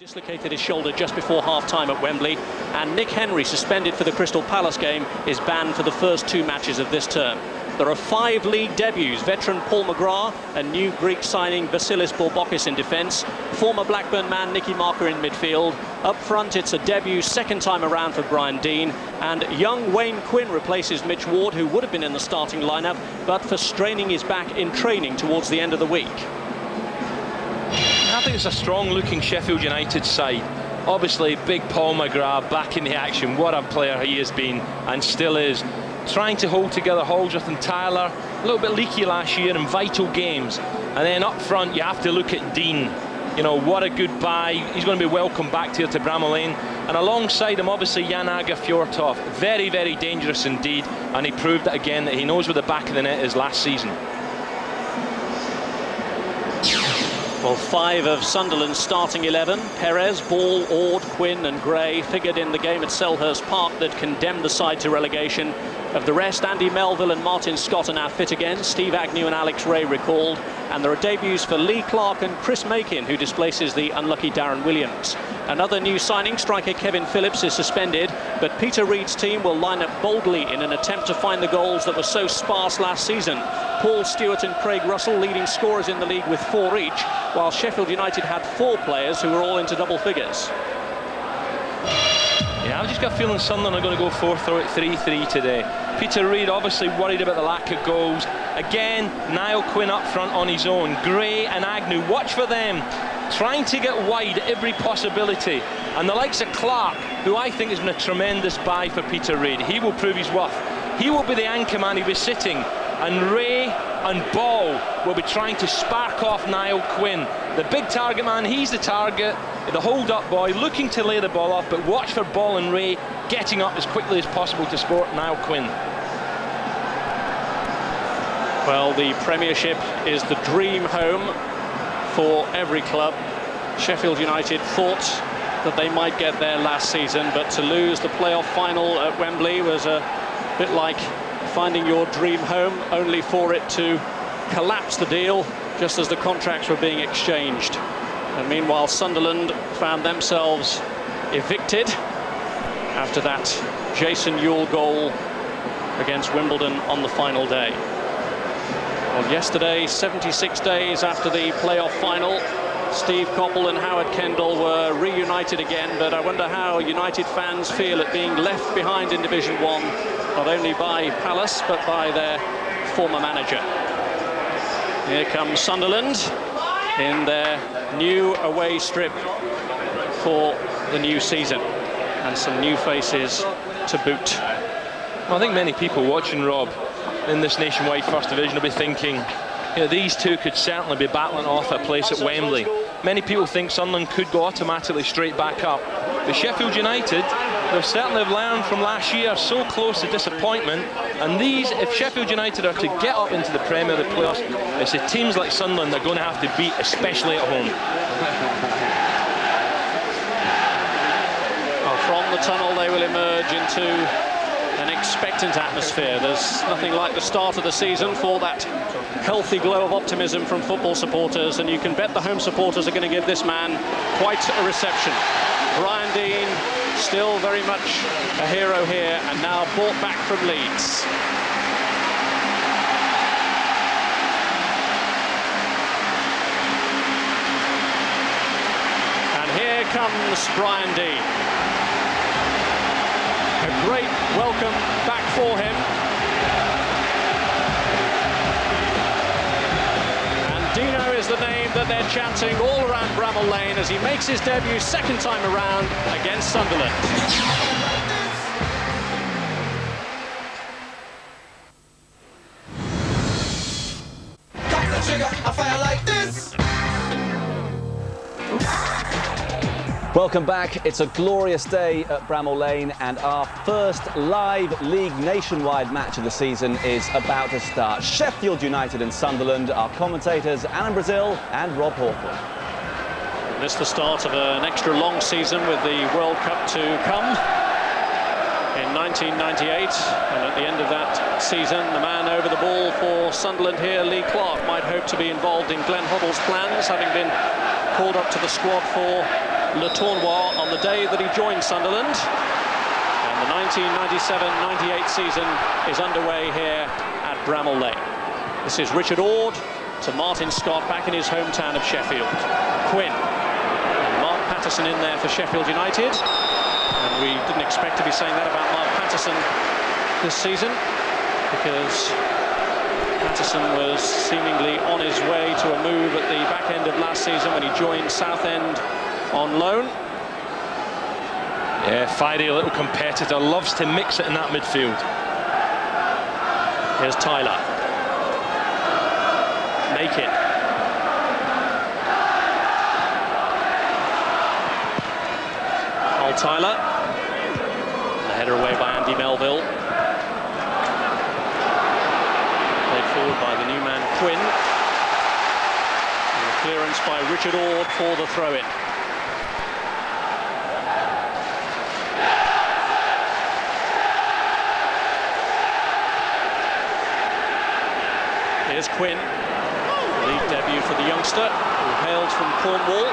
Dislocated his shoulder just before half-time at Wembley, and Nick Henry, suspended for the Crystal Palace game, is banned for the first two matches of this term. There are five league debuts, veteran Paul McGrath and new Greek signing Vasilis Borbokis in defence, former Blackburn man Nicky Marker in midfield. Up front, it's a debut second time around for Brian Deane, and young Wayne Quinn replaces Mitch Ward, who would have been in the starting lineup, but for straining his back in training towards the end of the week. I think it's a strong-looking Sheffield United side. Obviously, big Paul McGrath back in the action. What a player he has been and still is. Trying to hold together Holdsworth and Tyler. A little bit leaky last year in vital games. And then up front, you have to look at Deane. You know, what a good buy. He's going to be welcome back here to Bramall Lane. And alongside him, obviously, Jan Fjørtoft. Very, very dangerous indeed. And he proved again that he knows where the back of the net is last season. Well, five of Sunderland's starting 11, Perez, Ball, Ord, Quinn and Gray, figured in the game at Selhurst Park that condemned the side to relegation. Of the rest, Andy Melville and Martin Scott are now fit again, Steve Agnew and Alex Rae recalled, and there are debuts for Lee Clark and Chris Makin, who displaces the unlucky Darren Williams. Another new signing, striker Kevin Phillips, is suspended, but Peter Reid's team will line up boldly in an attempt to find the goals that were so sparse last season. Paul Stewart and Craig Russell leading scorers in the league with four each, while Sheffield United had four players who were all into double figures. I've just got a feeling Sunderland are going to go 4-3-3 today. Peter Reid obviously worried about the lack of goals. Again, Niall Quinn up front on his own. Gray and Agnew, watch for them. Trying to get wide every possibility. And the likes of Clark, who I think has been a tremendous buy for Peter Reid. He will prove his worth. He will be the anchor man. He'll be sitting and Rae and Ball will be trying to spark off Niall Quinn. The big target man, he's the target, the hold-up boy, looking to lay the ball off, but watch for Ball and Rae getting up as quickly as possible to support Niall Quinn. Well, the Premiership is the dream home for every club. Sheffield United thought that they might get there last season, but to lose the playoff final at Wembley was a bit like finding your dream home, only for it to collapse the deal just as the contracts were being exchanged. And meanwhile, Sunderland found themselves evicted after that Jason Euell goal against Wimbledon on the final day. Well, yesterday, 76 days after the playoff final, Steve Coppell and Howard Kendall were reunited again, but I wonder how United fans feel at being left behind in Division 1 not only by Palace, but by their former manager. Here comes Sunderland in their new away strip for the new season. And some new faces to boot. Well, I think many people watching Rob in this nationwide First Division will be thinking, you know, these two could certainly be battling off a place at Wembley. Many people think Sunderland could go automatically straight back up. But Sheffield United They've certainly learned from last year, so close to disappointment. And these, if Sheffield United are to get up into the Premier League playoffs, it's the teams like Sunderland they're going to have to beat, especially at home. Well, from the tunnel they will emerge into an expectant atmosphere. There's nothing like the start of the season for that healthy glow of optimism from football supporters, and you can bet the home supporters are going to give this man quite a reception. Brian Deane still very much a hero here and now brought back from Leeds. And here comes Brian Deane. A great welcome back for him. That they're chanting all around Bramall Lane as he makes his debut second time around against Sunderland. Welcome back. It's a glorious day at Bramall Lane and our first live league nationwide match of the season is about to start. Sheffield United and Sunderland, our commentators Alan Brazil and Rob Hawthorne. This the start of an extra long season with the World Cup to come in 1998 and at the end of that season the man over the ball for Sunderland here, Lee Clark, might hope to be involved in Glenn Hoddle's plans having been called up to the squad for Le Tournoi on the day that he joined Sunderland. And the 1997-98 season is underway here at Bramall Lane. This is Richard Ord to Martin Scott back in his hometown of Sheffield. Quinn and Mark Patterson in there for Sheffield United. And we didn't expect to be saying that about Mark Patterson this season because Patterson was seemingly on his way to a move at the back end of last season when he joined Southend on loan. Yeah, fiery little competitor, loves to mix it in that midfield. Here's Tyler. Make it. Al Tyler. The header away by Andy Melville. Played forward by the new man Quinn. And clearance by Richard Ord for the throw-in. Here's Quinn, league debut for the youngster, who hails from Cornwall.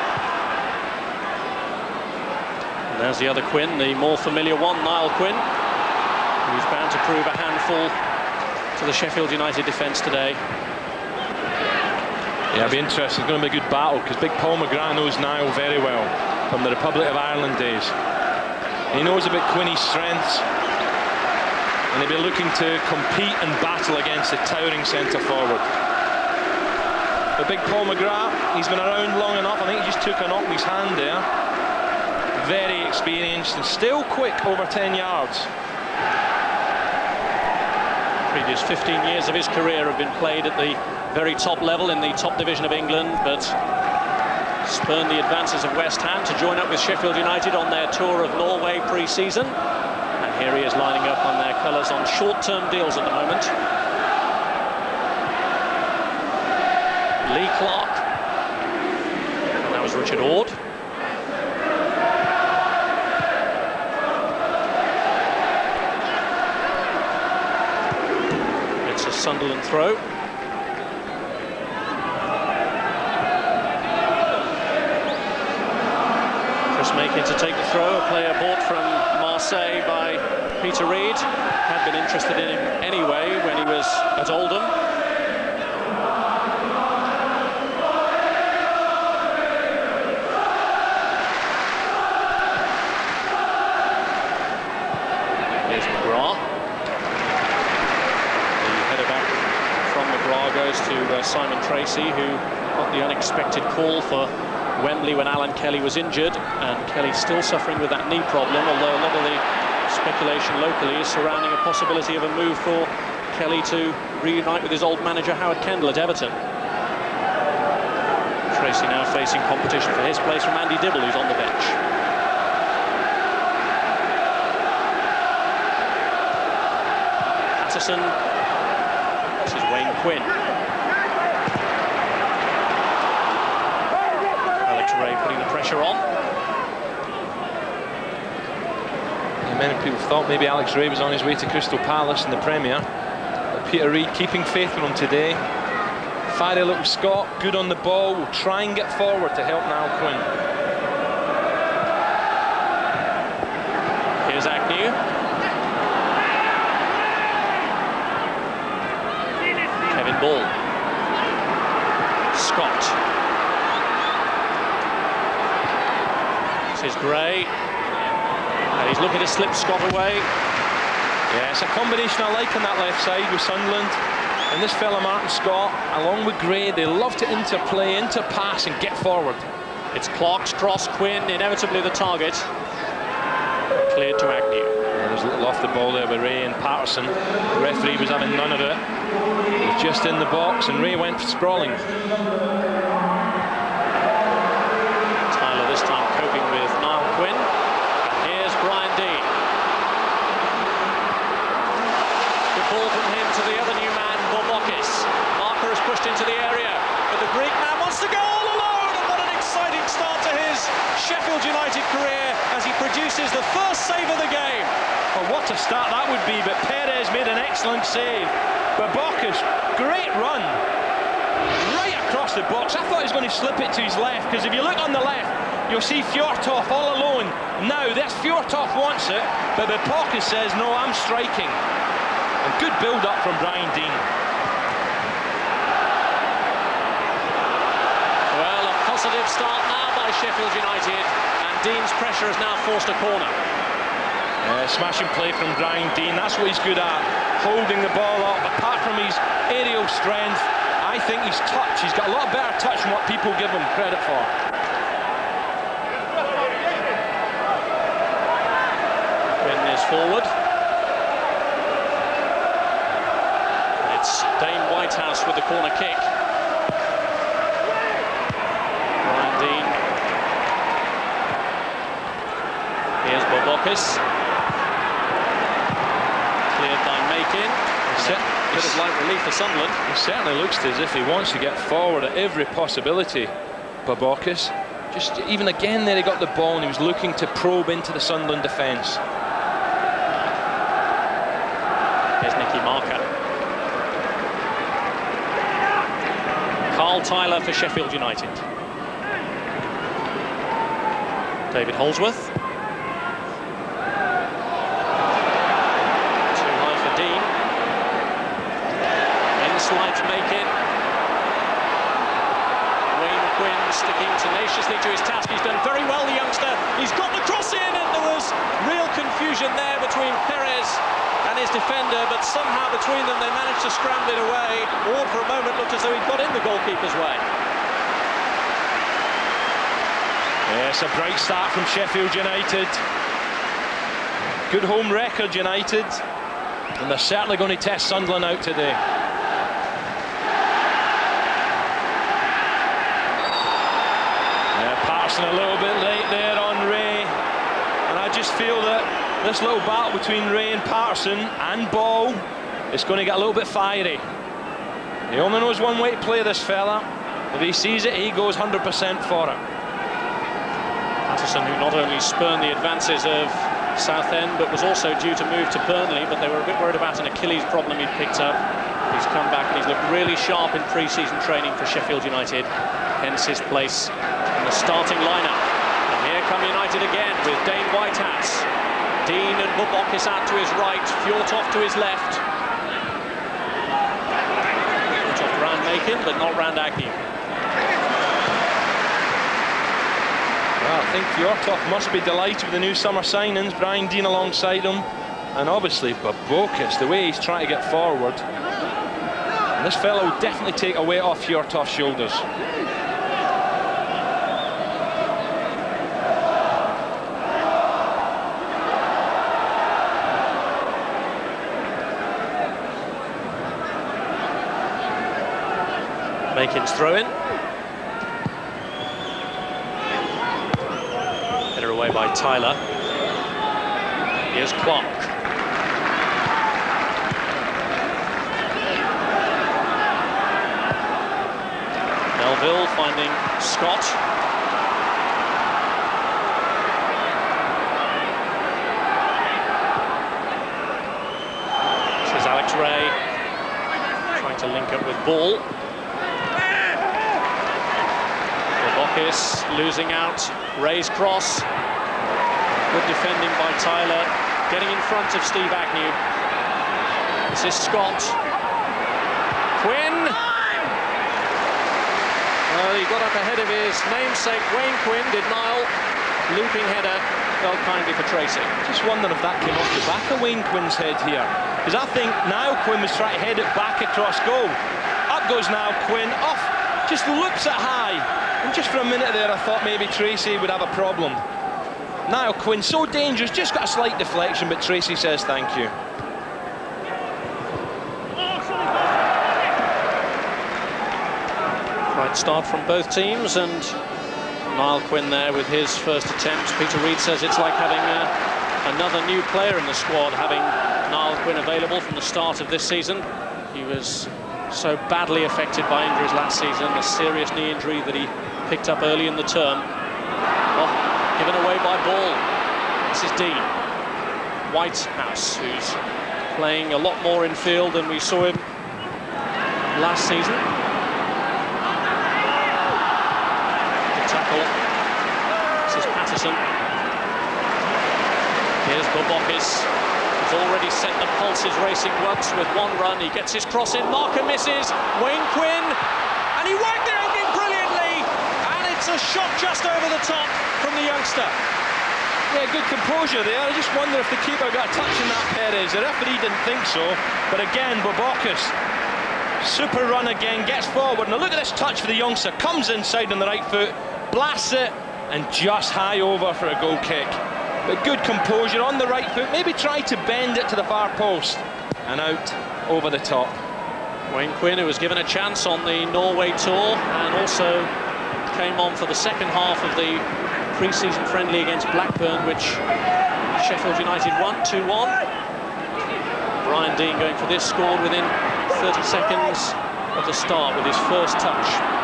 And there's the other Quinn, the more familiar one, Niall Quinn, who's bound to prove a handful to the Sheffield United defence today. Yeah, it'll be interesting. It's going to be a good battle because Big Paul McGrath knows Niall very well from the Republic of Ireland days. He knows about Quinny's strengths and he'll be looking to compete and battle against the towering centre forward. The Big Paul McGrath, he's been around long enough. I think he just took an his hand there. Very experienced and still quick over 10 yards. Previous 15 years of his career have been played at the very top level in the top division of England, but spurned the advances of West Ham to join up with Sheffield United on their tour of Norway pre-season. Here he is lining up on their colours on short-term deals at the moment. Lee Clark. And that was Richard Ord. It's a Sunderland throw. Chris Makin to take the throw, a player bought from Marseille by Peter Reid. Had been interested in him anyway when he was at Oldham. Here's McGrath. The header back from McGrath goes to uh, Simon Tracey, who got the unexpected call for Wembley when Alan Kelly was injured, and Kelly's still suffering with that knee problem, although a lot of the speculation locally is surrounding a possibility of a move for Kelly to reunite with his old manager Howard Kendall at Everton. Tracey now facing competition for his place from Andy Dibble, who's on the bench. Patterson. This is Wayne Quinn. Alex Rae putting the pressure on. And many people thought maybe Alex Rae was on his way to Crystal Palace in the Premier. But Peter Reid keeping faith with him today. Fiery little Scott, good on the ball, will try and get forward to help Niall Quinn. Here's Agnew. Kevin Ball. Scott. This is Gray. And he's looking to slip Scott away. Yeah, it's a combination I like on that left side with Sunderland. And this fella Martin Scott, along with Gray, they love to interplay, interpass and get forward. It's Clark's cross, Quinn, inevitably the target. Cleared to Agnew. There's a little off the ball there with Rae and Patterson. The referee was having none of it. He was just in the box and Rae went sprawling. Tyler this time coping with Niall Quinn. And here's Brian Deane. Good ball from him to the other new man, Borbokis. Marker is pushed into the area, but the Greek man wants to go all alone. And what an exciting start to his Sheffield United career as produces the first save of the game. Well, what a start that would be, but Perez made an excellent save. Borbokis, great run. Right across the box. I thought he was going to slip it to his left, because if you look on the left, You'll see Fjortoft all alone. Now, this Fjortoft wants it, but Borbokis says, no, I'm striking. And good build-up from Brian Deane. Well, a positive start now by Sheffield United, and Deane's pressure has now forced a corner. Smashing play from Brian Deane, that's what he's good at, holding the ball up. Apart from his aerial strength, I think his touch, he's got a lot better touch than what people give him credit for. Quinn is forward. It's Dane Whitehouse with the corner kick. Brian Deane. Here's Cleared by Makin. Bit of light relief for Sunderland. He certainly looks as if he wants to get forward at every possibility, Borbokis. Just even again there he got the ball and he was looking to probe into the Sunderland defence. Here's Nicky Marker. Carl Tyler for Sheffield United. David Holdsworth. Too high for Deane. In slides Makin. Wayne Quinn sticking tenaciously to his task. He's done very well, the youngster. He's got the cross in, and there was real confusion there between Perez and his defender, but somehow between them they managed to scramble it away. Ward for a moment looked as though he'd got in the goalkeeper's way. Yes, a bright start from Sheffield United. Good home record, United. And they're certainly going to test Sunderland out today. Yeah, Patterson a little bit late there on Rae. And I just feel that this little battle between Rae and Patterson and Ball is going to get a little bit fiery. He only knows one way to play this fella. If he sees it, he goes 100% for it. Patterson, who not only spurned the advances of Southend, but was also due to move to Burnley, but they were a bit worried about an Achilles problem he'd picked up. He's come back and he's looked really sharp in pre-season training for Sheffield United, hence his place in the starting lineup. And here come United again with Dane Whitehouse. Deane and Borbokis out to his right, Fjortoft to his left. Fjortoft round but not round Agnew. Well, I think Fjortoft must be delighted with the new summer signings, Brian Deane alongside him. And obviously Borbokis, the way he's trying to get forward. And this fellow will definitely take a weight off Fjortoft's shoulders. Makin's throw in. Header away by Tyler. Here's Clark. Melville finding Scott. This is Alex Rae trying to link up with Ball. Borbokis losing out. Rae's cross. Good defending by Tyler. Getting in front of Steve Agnew. This is Scott. Quinn. Well, he got up ahead of his namesake Wayne Quinn, did Niall. Looping header. Fell kindly for Tracey. Just wondering if that came off the back of Wayne Quinn's head here. Because I think Niall Quinn was trying to head it back across goal. Up goes Niall Quinn, off, just loops it high. And just for a minute there, I thought maybe Tracey would have a problem. Niall Quinn, so dangerous, just got a slight deflection, but Tracey says thank you. Right start from both teams and Niall Quinn there with his first attempt. Peter Reid says it's like having uh, another new player in the squad, having Niall Quinn available from the start of this season. He was so badly affected by injuries last season, a serious knee injury that he picked up early in the term. Oh, given away by Ball. This is Dane Whitehouse, who's playing a lot more in field than we saw him last season. The tackle This is Patterson. Here's Borbokis. He's already set the pulses racing once with one run. He gets his cross in. Marker misses. Wayne Quinn. And he worked the opening brilliantly. And it's a shot just over the top from the youngster. Yeah, good composure there. I just wonder if the keeper got a touch in that Perez. The referee didn't think so. But again, Borbokis, super run again, gets forward. Now look at this touch for the youngster. Comes inside on the right foot, blasts it, and just high over for a goal kick. But good composure on the right foot. Maybe try to bend it to the far post. And out over the top. Wayne Quinn, who was given a chance on the Norway tour and also came on for the second half of the pre-season friendly against Blackburn, which Sheffield United won 2-1. Brian Deane going for this, scored within 30 seconds of the start with his first touch.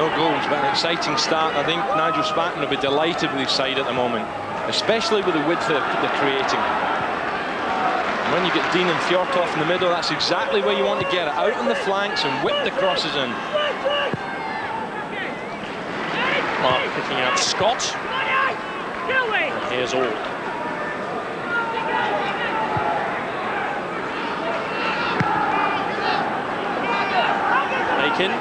No goals, but an exciting start. I think Nigel Spackman will be delighted with his side at the moment, especially with the width they're, they're creating. And when you get Deane and Fjortoft in the middle, that's exactly where you want to get it, out on the flanks and whip the crosses in. Mark picking out Scott. Here's all. Makin.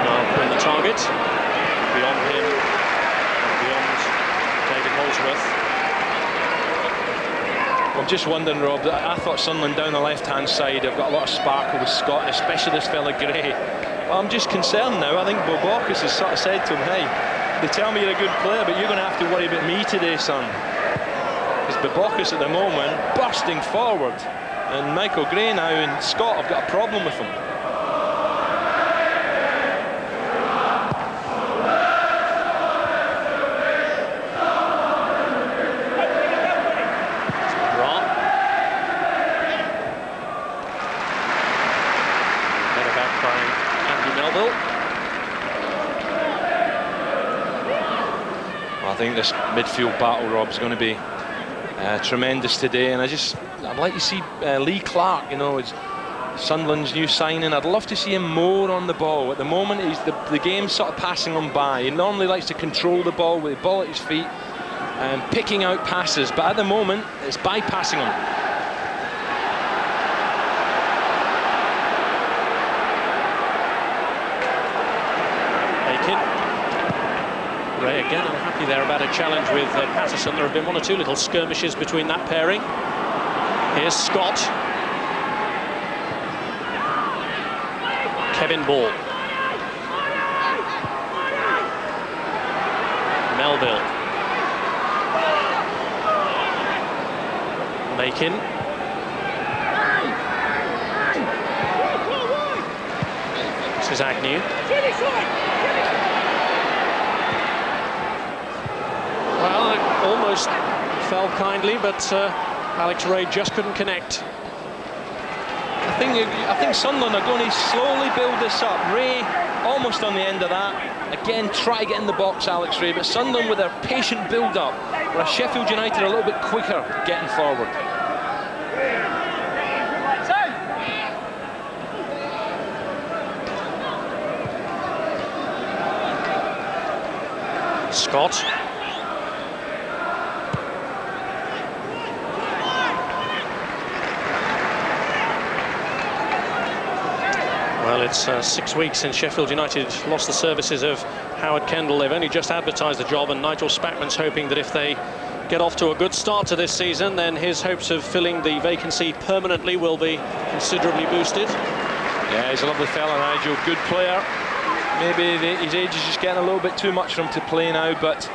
Now in the target. Beyond him, beyond David Holdsworth. I'm just wondering, Rob, I thought Sunderland down the left-hand side have got a lot of sparkle with Scott, especially this fella Gray. I'm just concerned now. I think Borbokis has sort of said to him, hey, they tell me you're a good player, but you're going to have to worry about me today, son. Because Borbokis at the moment, bursting forward. And Michael Gray now and Scott have got a problem with him. Ra. Headed back by Andy Melville. I think this midfield battle, Rob, is going to be uh, tremendous today. And I just, I'd like to see uh, Lee Clark, you know, it's Sunderland's new signing. I'd love to see him more on the ball. At the moment, he's the, the game's sort of passing on by. He normally likes to control the ball with the ball at his feet and picking out passes. But at the moment, it's bypassing him. Aiken. Rae unhappy there about a challenge with uh, Patterson. There have been one or two little skirmishes between that pairing. Here's Scott. Kevin Ball. Melville. Makin. This is Agnew. Well, it almost fell kindly, but uh, Alex Rae just couldn't connect. I think I think Sunderland are going to slowly build this up. Rae almost on the end of that. Again, try to get in the box, Alex Rae. But Sunderland with their patient build-up, whereas Sheffield United are a little bit quicker getting forward. Scott. It's uh, six weeks since Sheffield United lost the services of Howard Kendall. They've only just advertised the job, and Nigel Spackman's hoping that if they get off to a good start to this season, then his hopes of filling the vacancy permanently will be considerably boosted. Yeah, he's a lovely fella, Nigel. Good player. Maybe the, his age is just getting a little bit too much for him to play now, but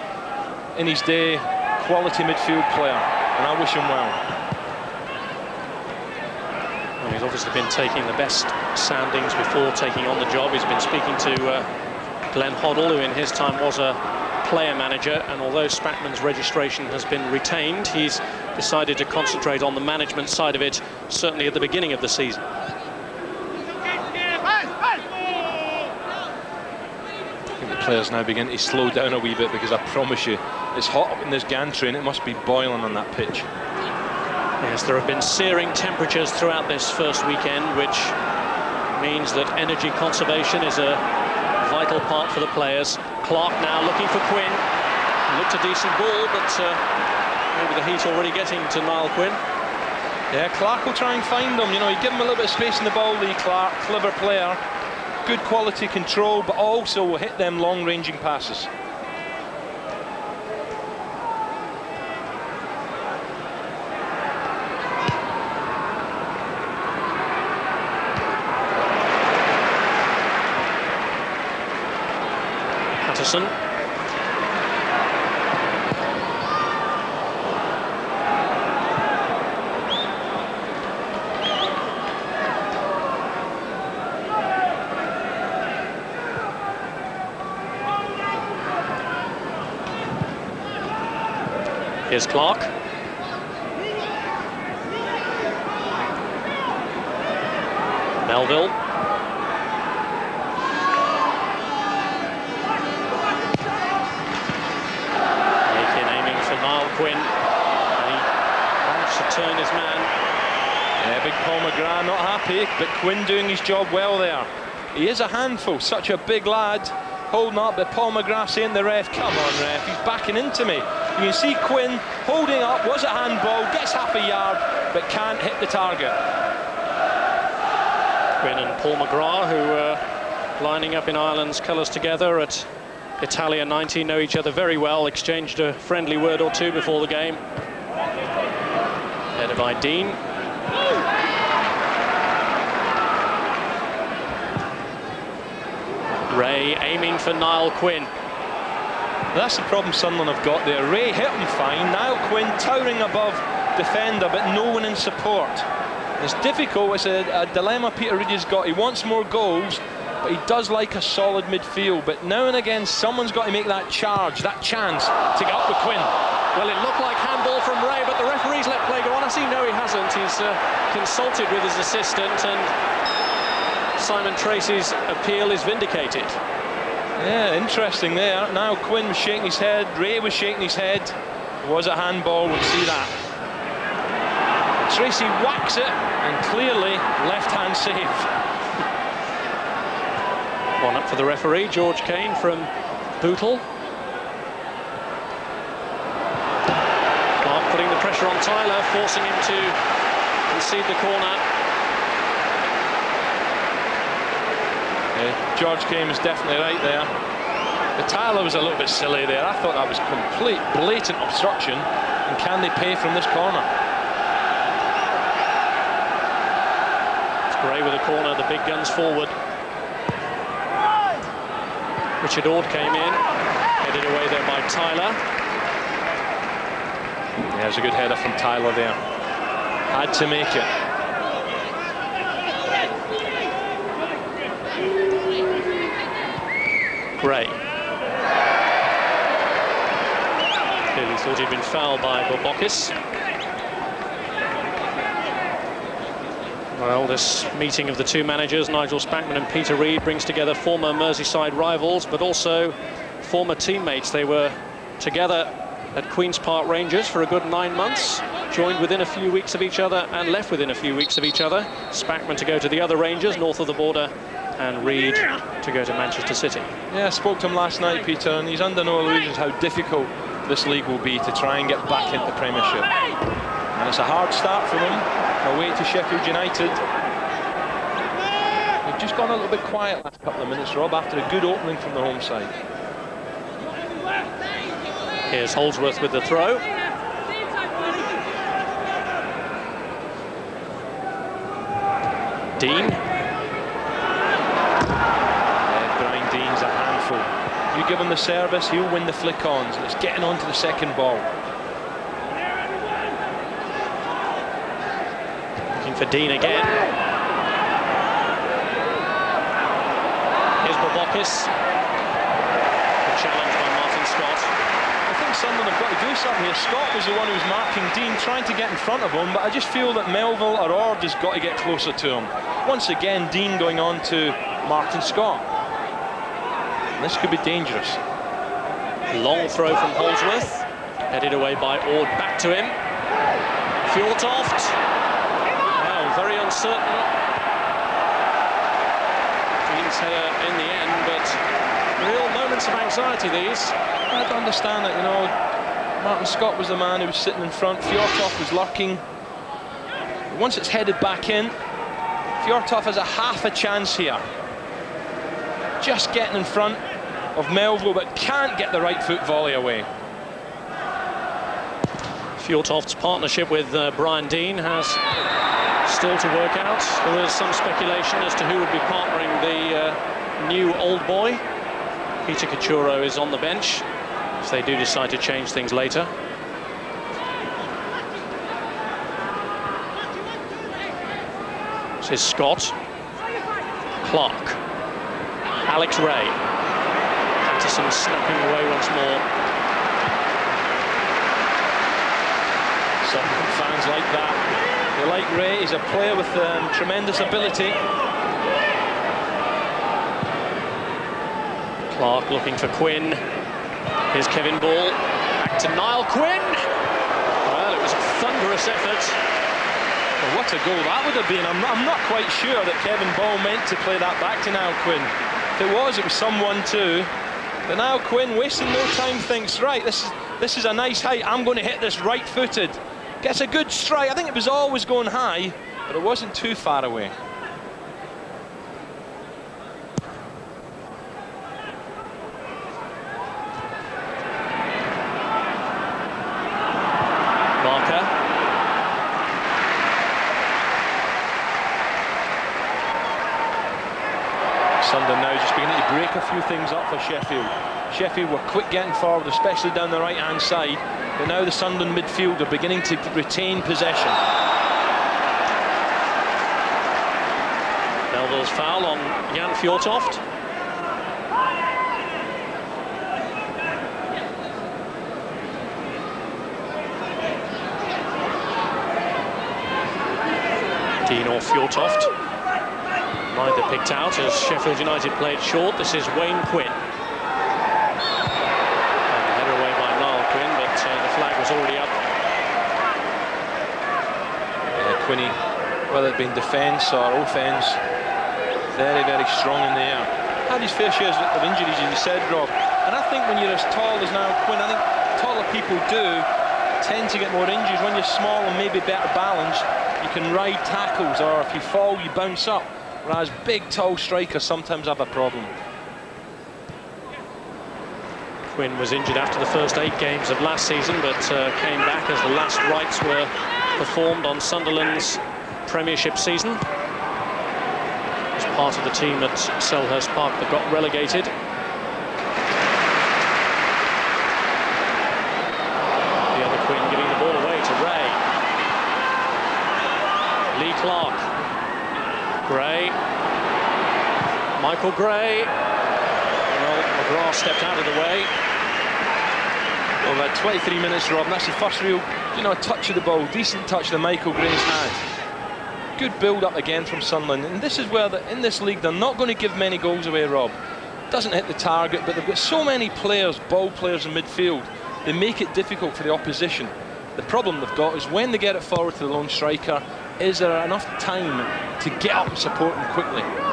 in his day, quality midfield player, and I wish him well. Well, he's obviously been taking the best soundings before taking on the job. He's been speaking to uh, Glenn Hoddle, who in his time was a player manager, and although Spackman's registration has been retained, he's decided to concentrate on the management side of it, certainly at the beginning of the season. I think the players now begin to slow down a wee bit because I promise you, it's hot up in this gantry and it must be boiling on that pitch. Yes, there have been searing temperatures throughout this first weekend, which means that energy conservation is a vital part for the players. Clark now looking for Quinn. Looked a decent ball, but uh, maybe the heat already getting to Niall Quinn. Yeah, Clark will try and find them. You know, you give him a little bit of space in the ball, Lee Clark, clever player. Good quality control, but also will hit them long-ranging passes. Patterson. Here's Clark. Melville. Job well there. He is a handful, such a big lad. Holding up, but Paul McGrath saying the ref, come on ref, he's backing into me. You can see Quinn holding up, was a handball, gets half a yard, but can't hit the target. Quinn and Paul McGrath, who were lining up in Ireland's colours together at Italia 19, know each other very well, exchanged a friendly word or two before the game. Headed by Deane. Rae aiming for Niall Quinn. That's the problem Sunderland have got there. Rae hit him fine, Niall Quinn towering above defender, but no one in support. It's difficult, it's a, a dilemma Peter Reid has got. He wants more goals, but he does like a solid midfield. But now and again, someone's got to make that charge, that chance to get up with Quinn. Well, it looked like handball from Rae, but the referee's let play go on. I see, no, he hasn't. He's uh, consulted with his assistant, and Simon Tracey's appeal is vindicated. Yeah, interesting there. Now Quinn was shaking his head, Rae was shaking his head. It was a handball, we'll see that. Tracey whacks it, and clearly left-hand save. One up for the referee, George Cain from Bootle. Clark putting the pressure on Tyler, forcing him to concede the corner. George Cain was definitely right there. But Tyler was a little bit silly there. I thought that was complete, blatant obstruction. And can they pay from this corner? It's Gray with a corner, the big guns forward. Richard Ord came in, headed away there by Tyler. There's a good header from Tyler there. Had to make it. Gray. Clearly thought he'd been fouled by Borbokis. Well, this meeting of the two managers, Nigel Spackman and Peter Reid, brings together former Merseyside rivals, but also former teammates. They were together at Queen's Park Rangers for a good nine months, joined within a few weeks of each other and left within a few weeks of each other. Spackman to go to the other Rangers, north of the border, and Reid to go to Manchester City. Yeah, I spoke to him last night, Peter, and he's under no illusions how difficult this league will be to try and get back into the Premiership. And it's a hard start for them, away to Sheffield United. They've just gone a little bit quiet last couple of minutes, Rob, after a good opening from the home side. Here's Holdsworth with the throw. Deane. Yeah, Brian Deane's a handful. You give him the service, he'll win the flick-ons, and it's getting on to the second ball. Looking for Deane again. Here's Borbokis. Good challenge by Martin Scott. I think Sunderland have got to do something here. Scott was the one who was marking Deane, trying to get in front of him, but I just feel that Melville or Ord has got to get closer to him. Once again, Deane going on to Martin Scott. This could be dangerous. Long throw from Holdsworth. Headed away by Ord. Back to him. Fjortoft. Well, very uncertain. Deane nice header in the end, but real moments of anxiety these. I don't understand that, you know. Martin Scott was the man who was sitting in front. Fjortoft was lurking. Once it's headed back in, Fjortoft has a half a chance here. Just getting in front of Melville, but can't get the right foot volley away. Fjortoft's partnership with uh, Brian Deane has still to work out. There is some speculation as to who would be partnering the uh, new old boy. Peter Katchouro is on the bench if they do decide to change things later. This is Scott. Clark. Alex Rae. Patterson snapping away once more. Some fans like that. They like Rae. He's a player with um, tremendous ability. Clark looking for Quinn. Here's Kevin Ball. Back to Niall Quinn. Well, it was a thunderous effort. What a goal that would have been. I'm not, I'm not quite sure that Kevin Ball meant to play that back to Niall Quinn. It was, it was someone too. But now Quinn, wasting no time, thinks, right, this is, this is a nice height. I'm going to hit this right-footed. Gets a good strike. I think it was always going high, but it wasn't too far away. A few things up for Sheffield. Sheffield were quick getting forward, especially down the right-hand side, but now the Sunderland midfield are beginning to retain possession. Melville's foul on Jan Fjortoft. Deane or Fjortoft. Neither picked out as Sheffield United played short. This is Wayne Quinn. And header away by Niall Quinn, but uh, the flag was already up. Yeah, Quinny, whether it been defence or offence, very, very strong in the air. Had his fair share of injuries, as you said, Rob. And I think when you're as tall as Niall Quinn, I think taller people do tend to get more injuries. When you're small and maybe better balanced, you can ride tackles, or if you fall, you bounce up whereas big, tall strikers sometimes have a problem. Quinn was injured after the first eight games of last season, but uh, came back as the last rites were performed on Sunderland's Premiership season. As part of the team at Selhurst Park that got relegated. The other Quinn giving the ball away to Rae. Lee Clark Gray. Michael Gray. Well, McGrath stepped out of the way. About 23 minutes, Rob, that's the first real, you know, a touch of the ball, decent touch that Michael Gray's had. Good build-up again from Sunderland, and this is where, the, in this league, they're not going to give many goals away, Rob. Doesn't hit the target, but they've got so many players, ball players in midfield, they make it difficult for the opposition. The problem they've got is when they get it forward to the lone striker, is there enough time to get up and support them quickly?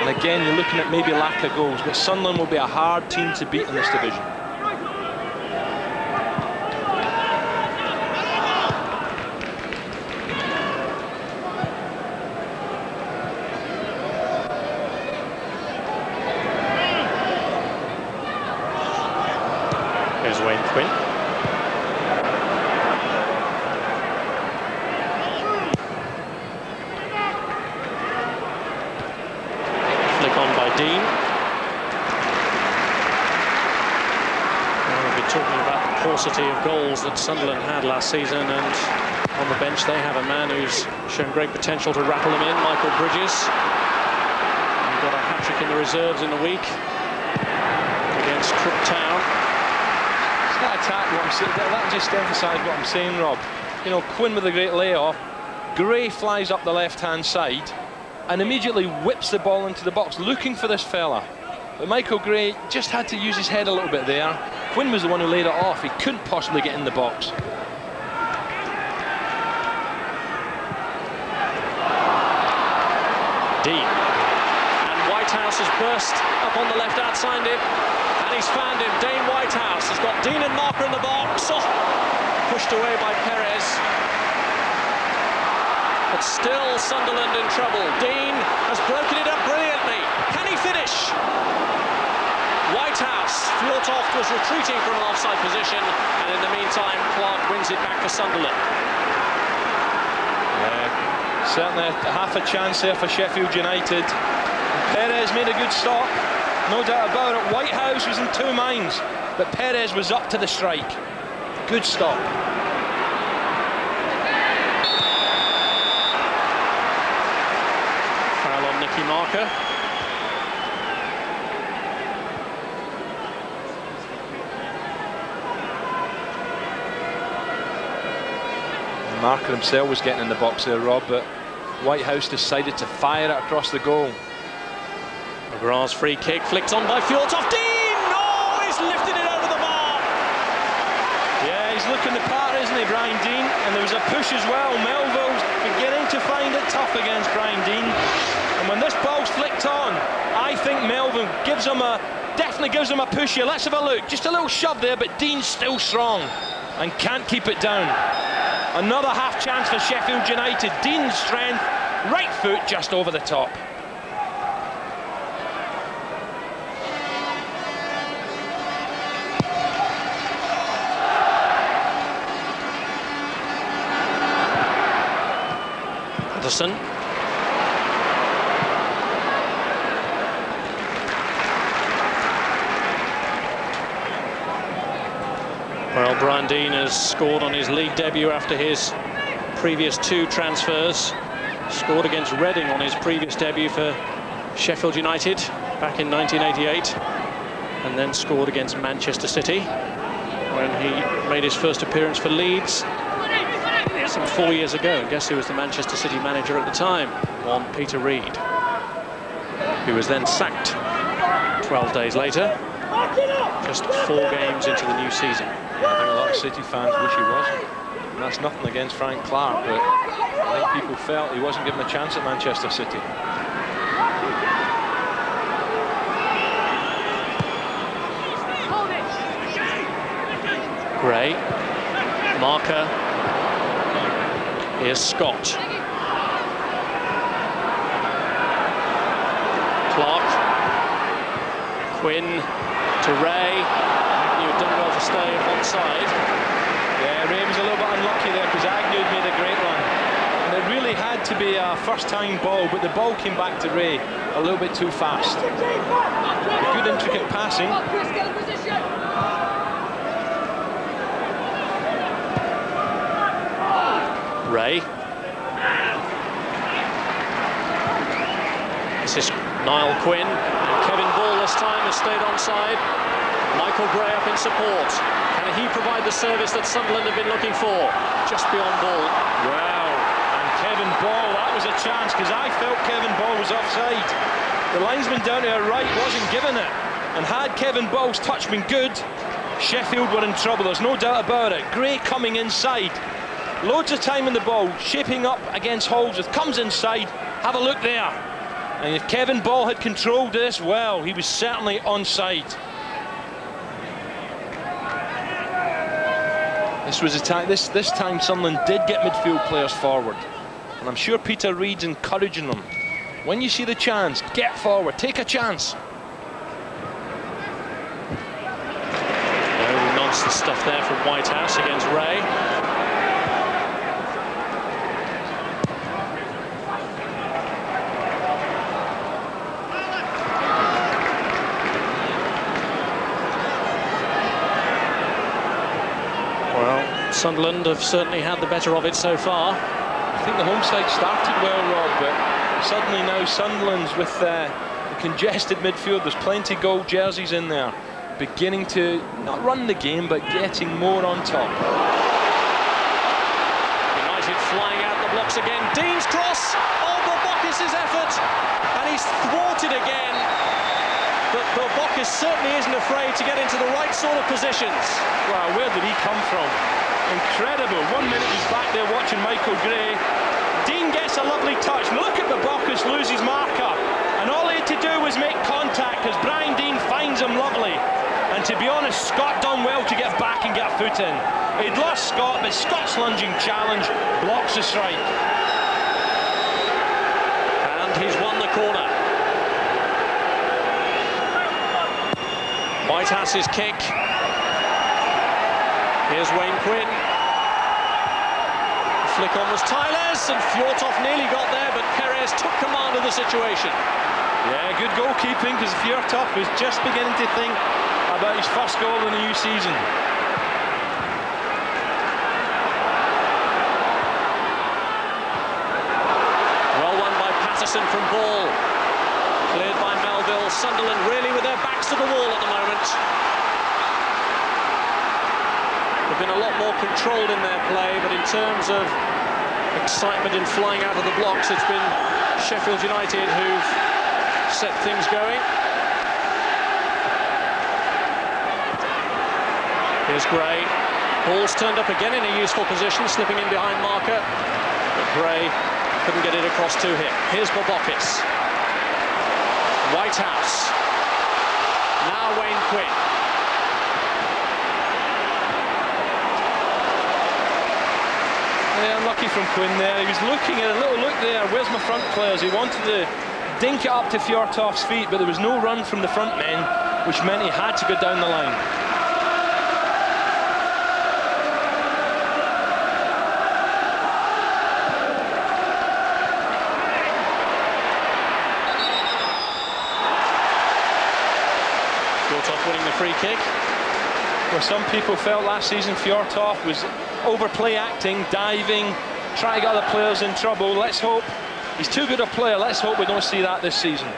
And again, you're looking at maybe lack of goals, but Sunderland will be a hard team to beat in this division. Here's Wayne Quinn. paucity of goals that Sunderland had last season and on the bench they have a man who's shown great potential to rattle them in, Michael Bridges. Got a hat-trick in the reserves in the week against Crook Town. That attack, what I'm saying, that just emphasised what I'm saying, Rob. You know, Quinn with a great layoff, Gray flies up the left-hand side and immediately whips the ball into the box, looking for this fella. But Michael Gray just had to use his head a little bit there. Quinn was the one who laid it off. He couldn't possibly get in the box. Deep. And Whitehouse has burst up on the left outside him, and he's found him. Dane Whitehouse has got Deane and Marker in the box. Oh, pushed away by Perez. But still Sunderland in trouble. Deane has broken it up brilliantly. Can he finish? Whitehouse, Fjortoft was retreating from an offside position, and in the meantime, Clark wins it back for Sunderland. Certainly half a chance there for Sheffield United. Perez made a good stop, no doubt about it. Whitehouse was in two minds, but Perez was up to the strike. Good stop. Foul on Nicky Marker. Marker himself was getting in the box there, Rob, but Whitehouse decided to fire it across the goal. McGrath's free kick flicked on by Fjortoft. Deane! Oh, he's lifted it over the bar. Yeah, he's looking the part, isn't he, Brian Deane? And there was a push as well. Melville's beginning to find it tough against Brian Deane. And when this ball's flicked on, I think Melville gives him a definitely gives him a push here. Let's have a look. Just a little shove there, but Deane's still strong and can't keep it down. Another half chance for Sheffield United. Deane's strength, right foot just over the top. Anderson. Deane has scored on his league debut after his previous two transfers. Scored against Reading on his previous debut for Sheffield United back in 1988. And then scored against Manchester City when he made his first appearance for Leeds some four years ago. And guess who was the Manchester City manager at the time? One Peter Reid, who was then sacked 12 days later, just four games into the new season. Yeah, I think a lot of City fans wish he wasn't. And that's nothing against Frank Clark, but I think people felt he wasn't given a chance at Manchester City. Gray, Marker, here's Scott. Clark, Quinn to Rae. Agnew had done well to stay onside. Yeah, Rae was a little bit unlucky there because Agnew made a great run. And it really had to be a first-time ball, but the ball came back to Rae a little bit too fast. Good intricate passing. Rae. This is Niall Quinn. And Kevin Ball this time has stayed onside. Michael Gray up in support. Can he provide the service that Sunderland have been looking for? Just beyond ball. Wow. And Kevin Ball, that was a chance because I felt Kevin Ball was offside. The linesman down to our right wasn't given it. And had Kevin Ball's touch been good, Sheffield were in trouble. There's no doubt about it. Gray coming inside. Loads of time in the ball, shaping up against Holdsworth. Comes inside. Have a look there. And if Kevin Ball had controlled this well, he was certainly onside. This was a time. This this time, Sunderland did get midfield players forward, and I'm sure Peter Reid's encouraging them. When you see the chance, get forward, take a chance. No nonsense stuff there from Whitehouse against Rae. Sunderland have certainly had the better of it so far. I think the home side started well, Rob, but suddenly now Sunderland's with uh, the congested midfield. There's plenty gold jerseys in there, beginning to not run the game, but getting more on top. United flying out the blocks again. Deane's cross. Oh, Borbokis' effort. And he's thwarted again. But Borbokis certainly isn't afraid to get into the right sort of positions. Wow, where did he come from? Incredible. One minute he's back there watching Michael Gray. Deane gets a lovely touch. Look at the Borbokis lose his marker. And all he had to do was make contact as Brian Deane finds him lovely. And to be honest, Scott done well to get back and get a foot in. He'd lost Scott, but Scott's lunging challenge blocks the strike. And he's won the corner. Whitehouse's kick. Here's Wayne Quinn. The flick on was Tyler's, and Fjortoft nearly got there, but Perez took command of the situation. Yeah, good goalkeeping because Fjortoft was just beginning to think about his first goal in the new season. Well won by Patterson from ball. Cleared by Melville. Sunderland really with their backs to the wall at the moment. They've been a lot more controlled in their play, but in terms of excitement in flying out of the blocks, it's been Sheffield United who've set things going. Here's Gray. Ball's turned up again in a useful position, slipping in behind marker. But Gray couldn't get it across to him. Here's Borbokis. Whitehouse. Now Wayne Quinn. Unlucky from Quinn there. He was looking at a little look there. Where's my front players? He wanted to dink it up to Fjortoft's feet, but there was no run from the front men, which meant he had to go down the line. Fjortoft winning the free kick. Where some people felt last season Fjortoft was overplay acting, diving, trying to get other players in trouble. Let's hope he's too good a player. Let's hope we don't see that this season.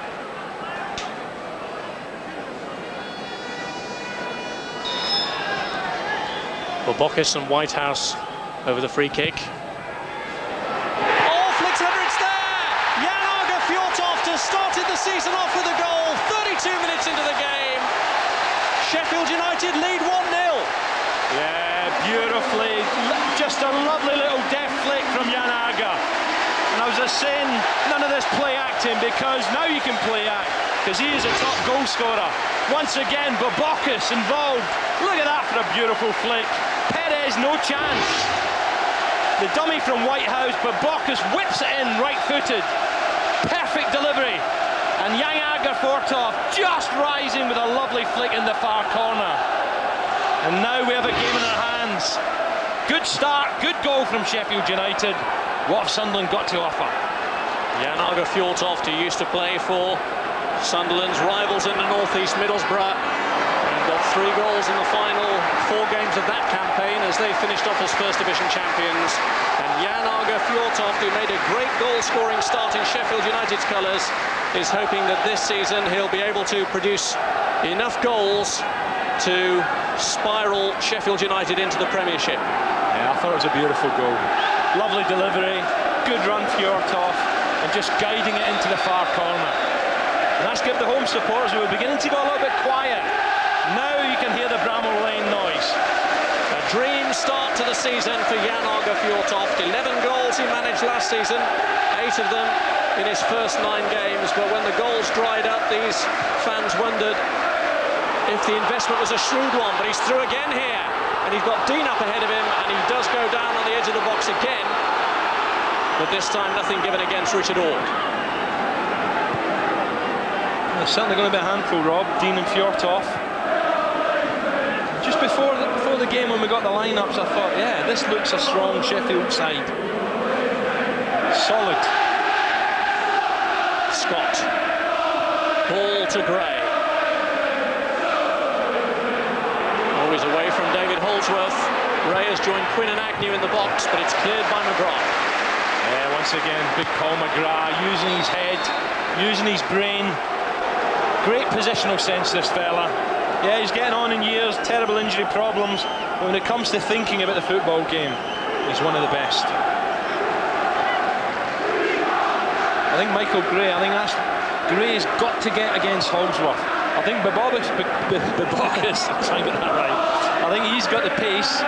Borbokis and Whitehouse over the free kick. Oh, flicks header, it's there! Jan Åge Fjortoft has started the season off with a goal, 32 minutes into the game. Sheffield United lead 1-0. Yeah, beautifully. Just a lovely little deft flick from Jan Åge. Just saying, none of this play acting because now you can play act because he is a top goal scorer. Once again, Borbokis involved. Look at that for a beautiful flick. Perez, no chance. The dummy from Whitehouse, Borbokis whips it in right-footed. Perfect delivery. And Åge Fjortoft just rising with a lovely flick in the far corner. And now we have a game in our hands. Good start, good goal from Sheffield United. What have Sunderland got to offer? Jan Åge Fjortoft, who used to play for Sunderland's rivals in the northeast, Middlesbrough, and got three goals in the final four games of that campaign as they finished off as First Division champions. And Jan Åge Fjortoft, who made a great goal-scoring start in Sheffield United's colours, is hoping that this season he'll be able to produce enough goals to spiral Sheffield United into the Premiership. I thought it was a beautiful goal. Lovely delivery, good run Fjortoft, and just guiding it into the far corner. And that's given the home supporters who were beginning to go a little bit quiet. Now you can hear the Bramall Lane noise. A dream start to the season for Jan Åge Fjortoft. 11 goals he managed last season, eight of them in his first nine games, but when the goals dried up, these fans wondered if the investment was a shrewd one, but he's through again here, and he's got Deane up ahead of him, and he does go down on the edge of the box again, but this time nothing given against Richard Ord. There's certainly going to be a handful, Rob, Deane and Fjortoft. Just before the, before the game when we got the lineups, I thought, yeah, this looks a strong Sheffield side. Solid. Scott. Ball to Gray. Always away from David Holdsworth. Gray joined Quinn and Agnew in the box, but it's cleared by McGrath. Yeah, once again, big Paul McGrath using his head, using his brain. Great positional sense, this fella. Yeah, he's getting on in years, terrible injury problems, but when it comes to thinking about the football game, he's one of the best. I think Michael Gray, I think that's Gray's got to get against Holdsworth. I think Babobis, Babokis, I'm trying to get that right. I think he's got the pace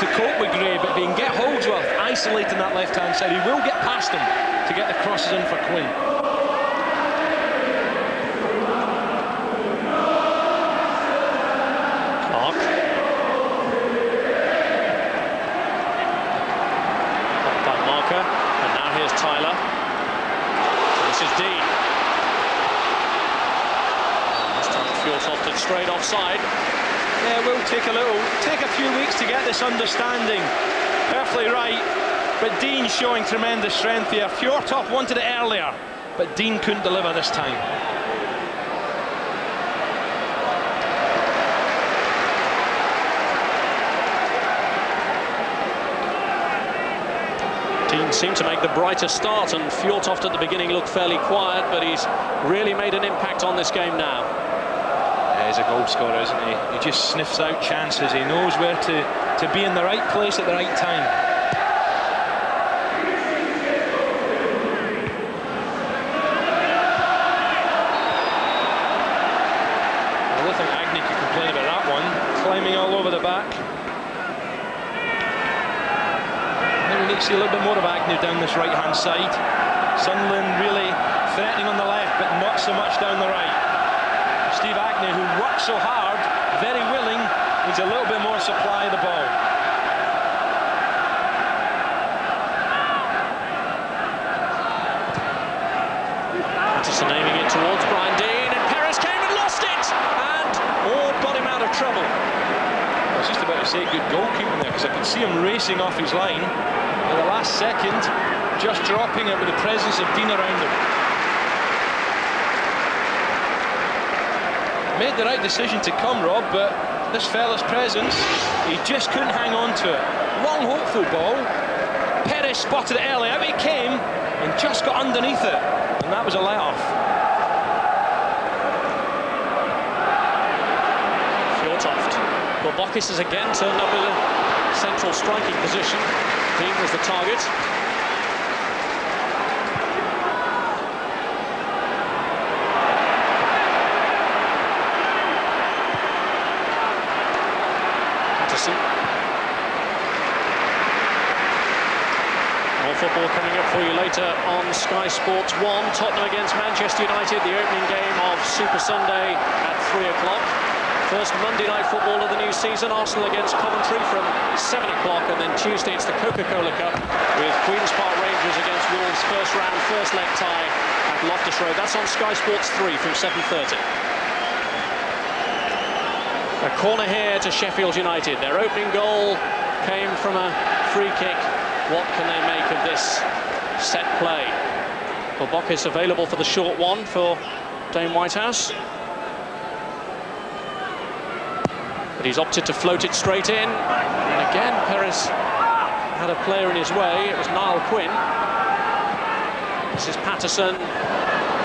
to cope with Gray, but if he can get Holdsworth isolating that left-hand side, he will get past him to get the crosses in for Quinn. Clark. That marker, and now here's Tyler. This is Deane. Must have Fjortoft straight offside. Yeah, it will take a little, take a few weeks to get this understanding. Perfectly right, but Deane showing tremendous strength here. Fjortoft wanted it earlier, but Deane couldn't deliver this time. Deane seemed to make the brighter start and Fjortoft at the beginning looked fairly quiet, but he's really made an impact on this game now. He's a goal scorer, isn't he? He just sniffs out chances. He knows where to, to be in the right place at the right time. I don't think Agnew could complain about that one. Climbing all over the back. Think we need to see a little bit more of Agnew down this right-hand side. Sunderland really threatening on the left, but not so much down the right. Steve Agnew, who works so hard, very willing, needs a little bit more supply of the ball. Patterson aiming it towards Brian Deane, and Perez came and lost it, and Ward got him out of trouble. I was just about to say good goalkeeping there because I could see him racing off his line. At the last second, just dropping it with the presence of Deane around him. Made the right decision to come, Rob, but this fella's presence, he just couldn't hang on to it. Long, hopeful ball. Perez spotted it early, out he came, and just got underneath it. And that was a let-off. Fjortoft. Borbokis has again turned up in a central striking position. Deane was the target. Patterson. More football coming up for you later on Sky Sports 1. Tottenham against Manchester United, the opening game of Super Sunday at 3 o'clock. First Monday night football of the new season, Arsenal against Coventry from 7 o'clock, and then Tuesday it's the Coca-Cola Cup with Queen's Park Rangers against Wolves, first round, first leg tie at Loftus Road. That's on Sky Sports 3 from 7.30. A corner here to Sheffield United. Their opening goal came from a free kick. What can they make of this set play? Borbokis available for the short one for Dane Whitehouse. But he's opted to float it straight in. And again, Perez had a player in his way. It was Niall Quinn. This is Patterson,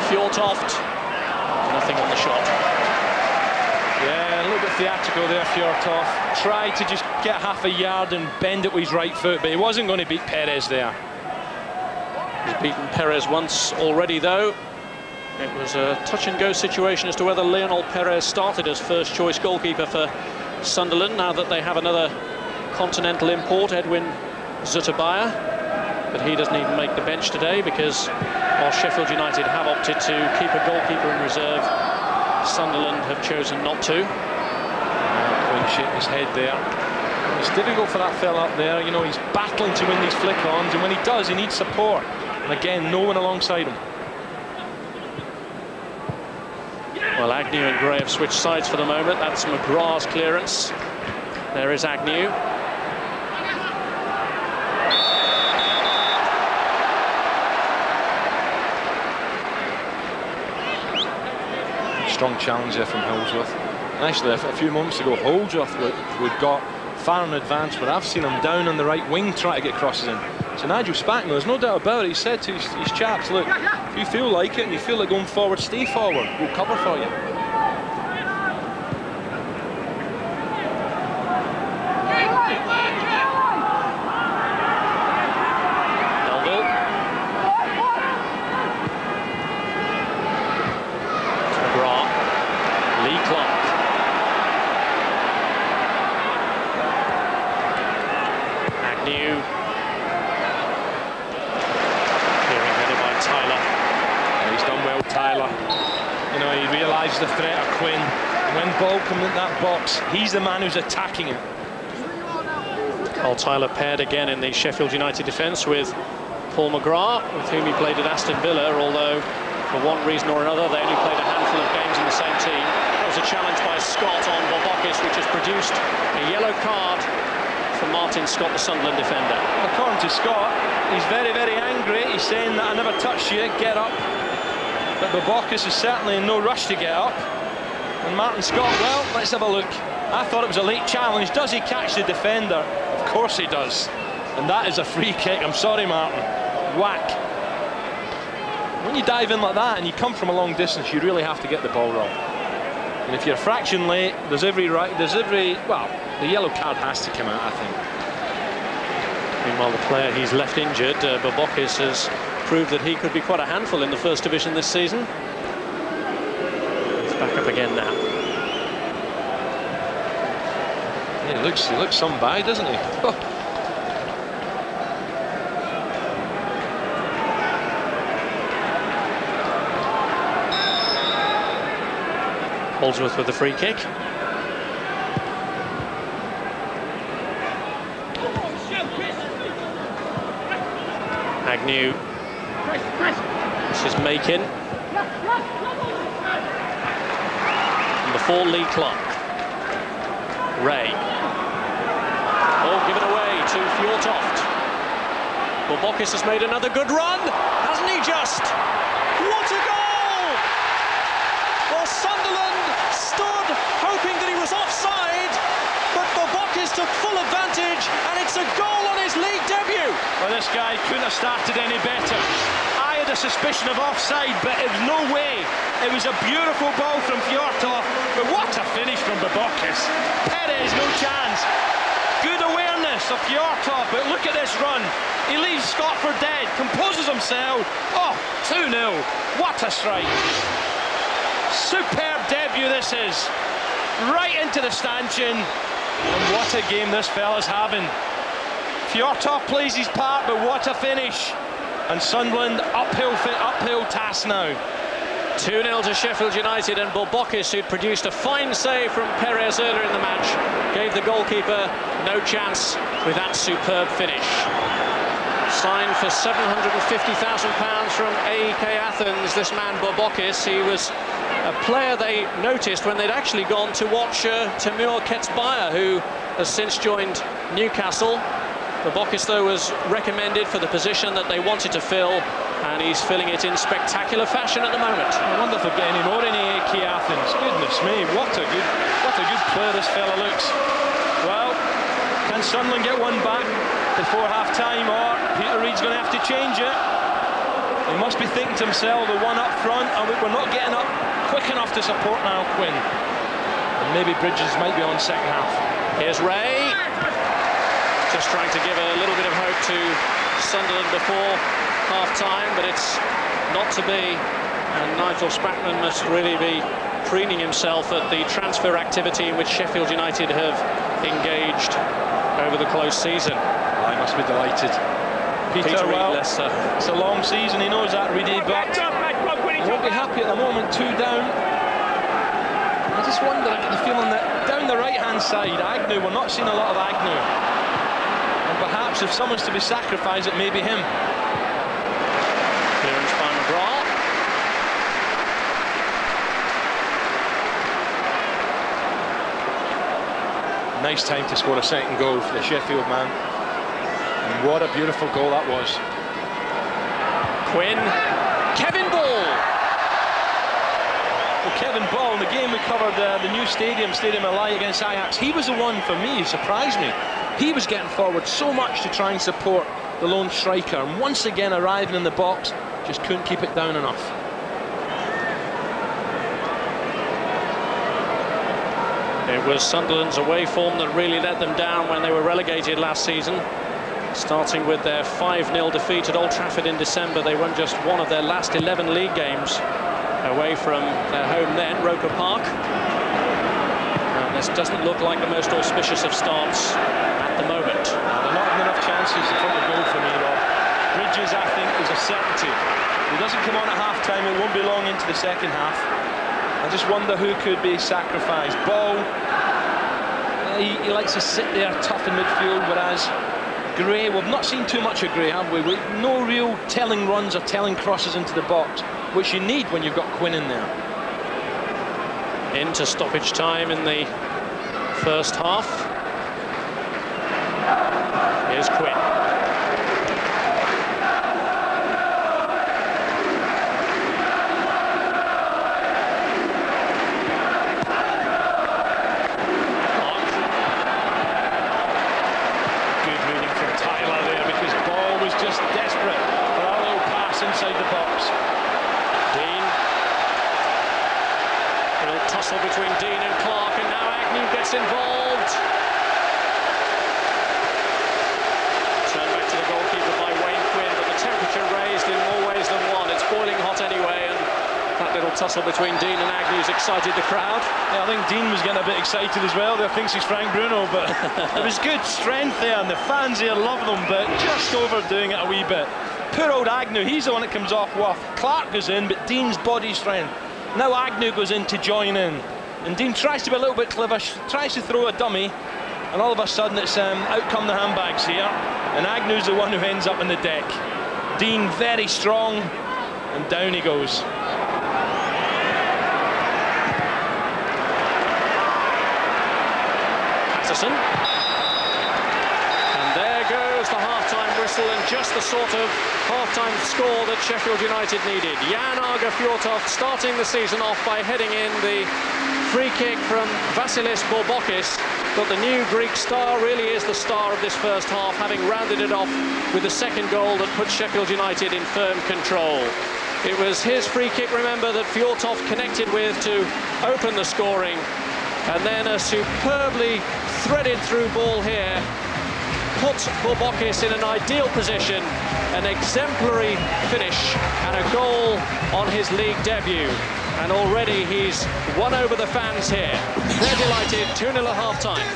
Fjortoft. Nothing on the shot. Yeah, a little bit theatrical there, Fjortoft. Tried to just get half a yard and bend it with his right foot, but he wasn't going to beat Perez there. He's beaten Perez once already, though. It was a touch-and-go situation as to whether Lionel Perez started as first-choice goalkeeper for Sunderland, now that they have another continental import, Edwin Zoetebier. But he doesn't even make the bench today because while Sheffield United have opted to keep a goalkeeper in reserve, Sunderland have chosen not to. Quinn shaking his head there. It's difficult for that fella up there, you know, he's battling to win these flick-ons, and when he does, he needs support. And again, no one alongside him. Well, Agnew and Gray have switched sides for the moment. That's McGrath's clearance. There is Agnew. Strong challenge there from Holdsworth. Actually, a few months ago, Holdsworth would got far in advance, but I've seen him down on the right wing trying to get crosses in. So Nigel Spackman, there's no doubt about it, he said to his, his chaps, look, if you feel like it and you feel like going forward, stay forward, we'll cover for you. Melville. To McGrath. Lee Clark. Agnew. Clearing headed by Tyler. Yeah, he's done well, Tyler. You know, he realised the threat of Quinn. When ball comes in that box, he's the man who's attacking it. Carl Tyler paired again in the Sheffield United defence with Paul McGrath, with whom he played at Aston Villa, although for one reason or another they only played a handful of games in the same team. That was a challenge by Scott on Borbokis, which has produced a yellow card for Martin Scott, the Sunderland defender. According to Scott, he's very, very angry. He's saying that I never touched you, get up. But Borbokis is certainly in no rush to get up. And Martin Scott, well, let's have a look. I thought it was a late challenge. Does he catch the defender? Of course he does. And that is a free kick. I'm sorry, Martin. Whack. When you dive in like that and you come from a long distance, you really have to get the ball wrong. And if you're a fraction late, there's every right, there's every, well, the yellow card has to come out, I think. Meanwhile, the player he's left injured, uh, Borbokis, has proved that he could be quite a handful in the first division this season. He's back up again now. Yeah, he looks, he looks some bad, doesn't he? Oh. Holdsworth with the free kick. Agnew. This is Makin. The four Lee Clark. Rae. Give it away to Fjortoft. Borbokis has made another good run, hasn't he just? What a goal! Well, Sunderland stood hoping that he was offside, but Borbokis took full advantage, and it's a goal on his league debut. Well, this guy couldn't have started any better. I had a suspicion of offside, but in no way. It was a beautiful ball from Fjortoft, but what a finish from Borbokis. Perez, no chance. Good awareness of but look at this run. He leaves Scott for dead, composes himself. Oh, 2-0. What a strike. Superb debut this is. Right into the stanchion. And what a game this fella's having. Fjortoft plays his part, but what a finish. And Sunderland uphill uphill task now. 2-0 to Sheffield United and Borbokis, who'd produced a fine save from Perez earlier in the match, gave the goalkeeper no chance with that superb finish. Signed for £750,000 from AEK Athens, this man Borbokis, he was a player they noticed when they'd actually gone to watch uh, Timur Ketsbaia, who has since joined Newcastle. Borbokis, though, was recommended for the position that they wanted to fill, and he's filling it in spectacular fashion at the moment. I wonder if they'll get any more in AEK Athens. Goodness me, what a good, what a good player this fella looks. Well, can Sunderland get one back before half-time, or Peter Reid's going to have to change it? He must be thinking to himself, the one up front, and we're not getting up quick enough to support Niall Quinn. And maybe Bridges might be on second half. Here's Rae. Just trying to give a little bit of hope to Sunderland before half-time, but it's not to be. And Nigel Spackman must really be preening himself at the transfer activity in which Sheffield United have engaged over the close season. I must be delighted. Peter, Peter well, Leicester. it's a long season, he knows that, Reedy, but he won't be happy at the moment, two down. I just wonder, I get the feeling that down the right-hand side, Agnew, we're not seeing a lot of Agnew. Perhaps if someone's to be sacrificed, it may be him. Clearance by McGrath. Nice time to score a second goal for the Sheffield man. And what a beautiful goal that was. Quinn. Kevin Ball. Well, Kevin Ball, in the game we covered uh, the new stadium, Stadium Ally against Ajax, he was the one for me, surprised me. He was getting forward so much to try and support the lone striker, and once again arriving in the box, just couldn't keep it down enough. It was Sunderland's away form that really let them down when they were relegated last season. Starting with their 5-0 defeat at Old Trafford in December, they won just one of their last 11 league games away from their home then, Roker Park. And this doesn't look like the most auspicious of starts at the moment. They're not having enough chances in front of goal for me, Rob. Bridges, I think, is a certainty. If he doesn't come on at half-time, it won't be long into the second half. I just wonder who could be sacrificed. Ball, uh, he, he likes to sit there tough in midfield, whereas Gray, we've not seen too much of Gray, have we? With no real telling runs or telling crosses into the box, which you need when you've got Quinn in there. Into stoppage time in the first half. Here's Quinn. Tussle between Deane and Agnew Agnew's excited the crowd. Yeah, I think Deane was getting a bit excited as well. There thinks he's Frank Bruno, but it was good strength there, and the fans here love them, but just overdoing it a wee bit. Poor old Agnew, he's the one that comes off with. Clark goes in, but Deane's body strength. Now Agnew goes in to join in. And Deane tries to be a little bit clever, tries to throw a dummy, and all of a sudden it's um, out come the handbags here. And Agnew's the one who ends up in the deck. Deane very strong, and down he goes. Patterson. And there goes the half-time whistle and just the sort of half-time score that Sheffield United needed. Jan Fjortoft starting the season off by heading in the free kick from Vasilis Borbokis. But the new Greek star really is the star of this first half, having rounded it off with the second goal that put Sheffield United in firm control. It was his free kick, remember, that Fjortoft connected with to open the scoring. And then a superbly threaded through ball here puts Borbokis in an ideal position, an exemplary finish and a goal on his league debut. And already he's won over the fans here. They're delighted, 2-0 at half-time.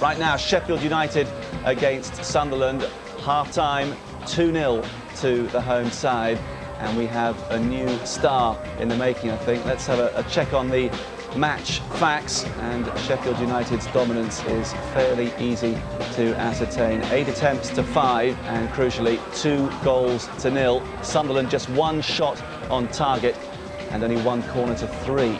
Right now, Sheffield United against Sunderland, half-time, 2-0 to the home side. And we have a new star in the making, I think. Let's have a, a check on the match facts and Sheffield United's dominance is fairly easy to ascertain. Eight attempts to five and crucially two goals to nil. Sunderland just one shot on target and only one corner to three.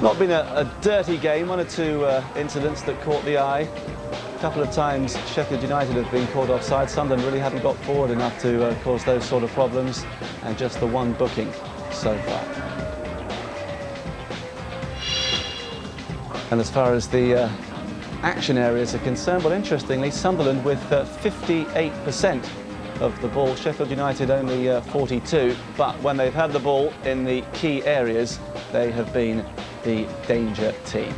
Not been a, a dirty game, one or two uh, incidents that caught the eye. A couple of times Sheffield United have been caught offside. Sunderland really haven't got forward enough to uh, cause those sort of problems and just the one booking so far. And as far as the uh, action areas are concerned, well, interestingly, Sunderland with 58% uh, of the ball, Sheffield United only uh, 42. But when they've had the ball in the key areas, they have been the danger team.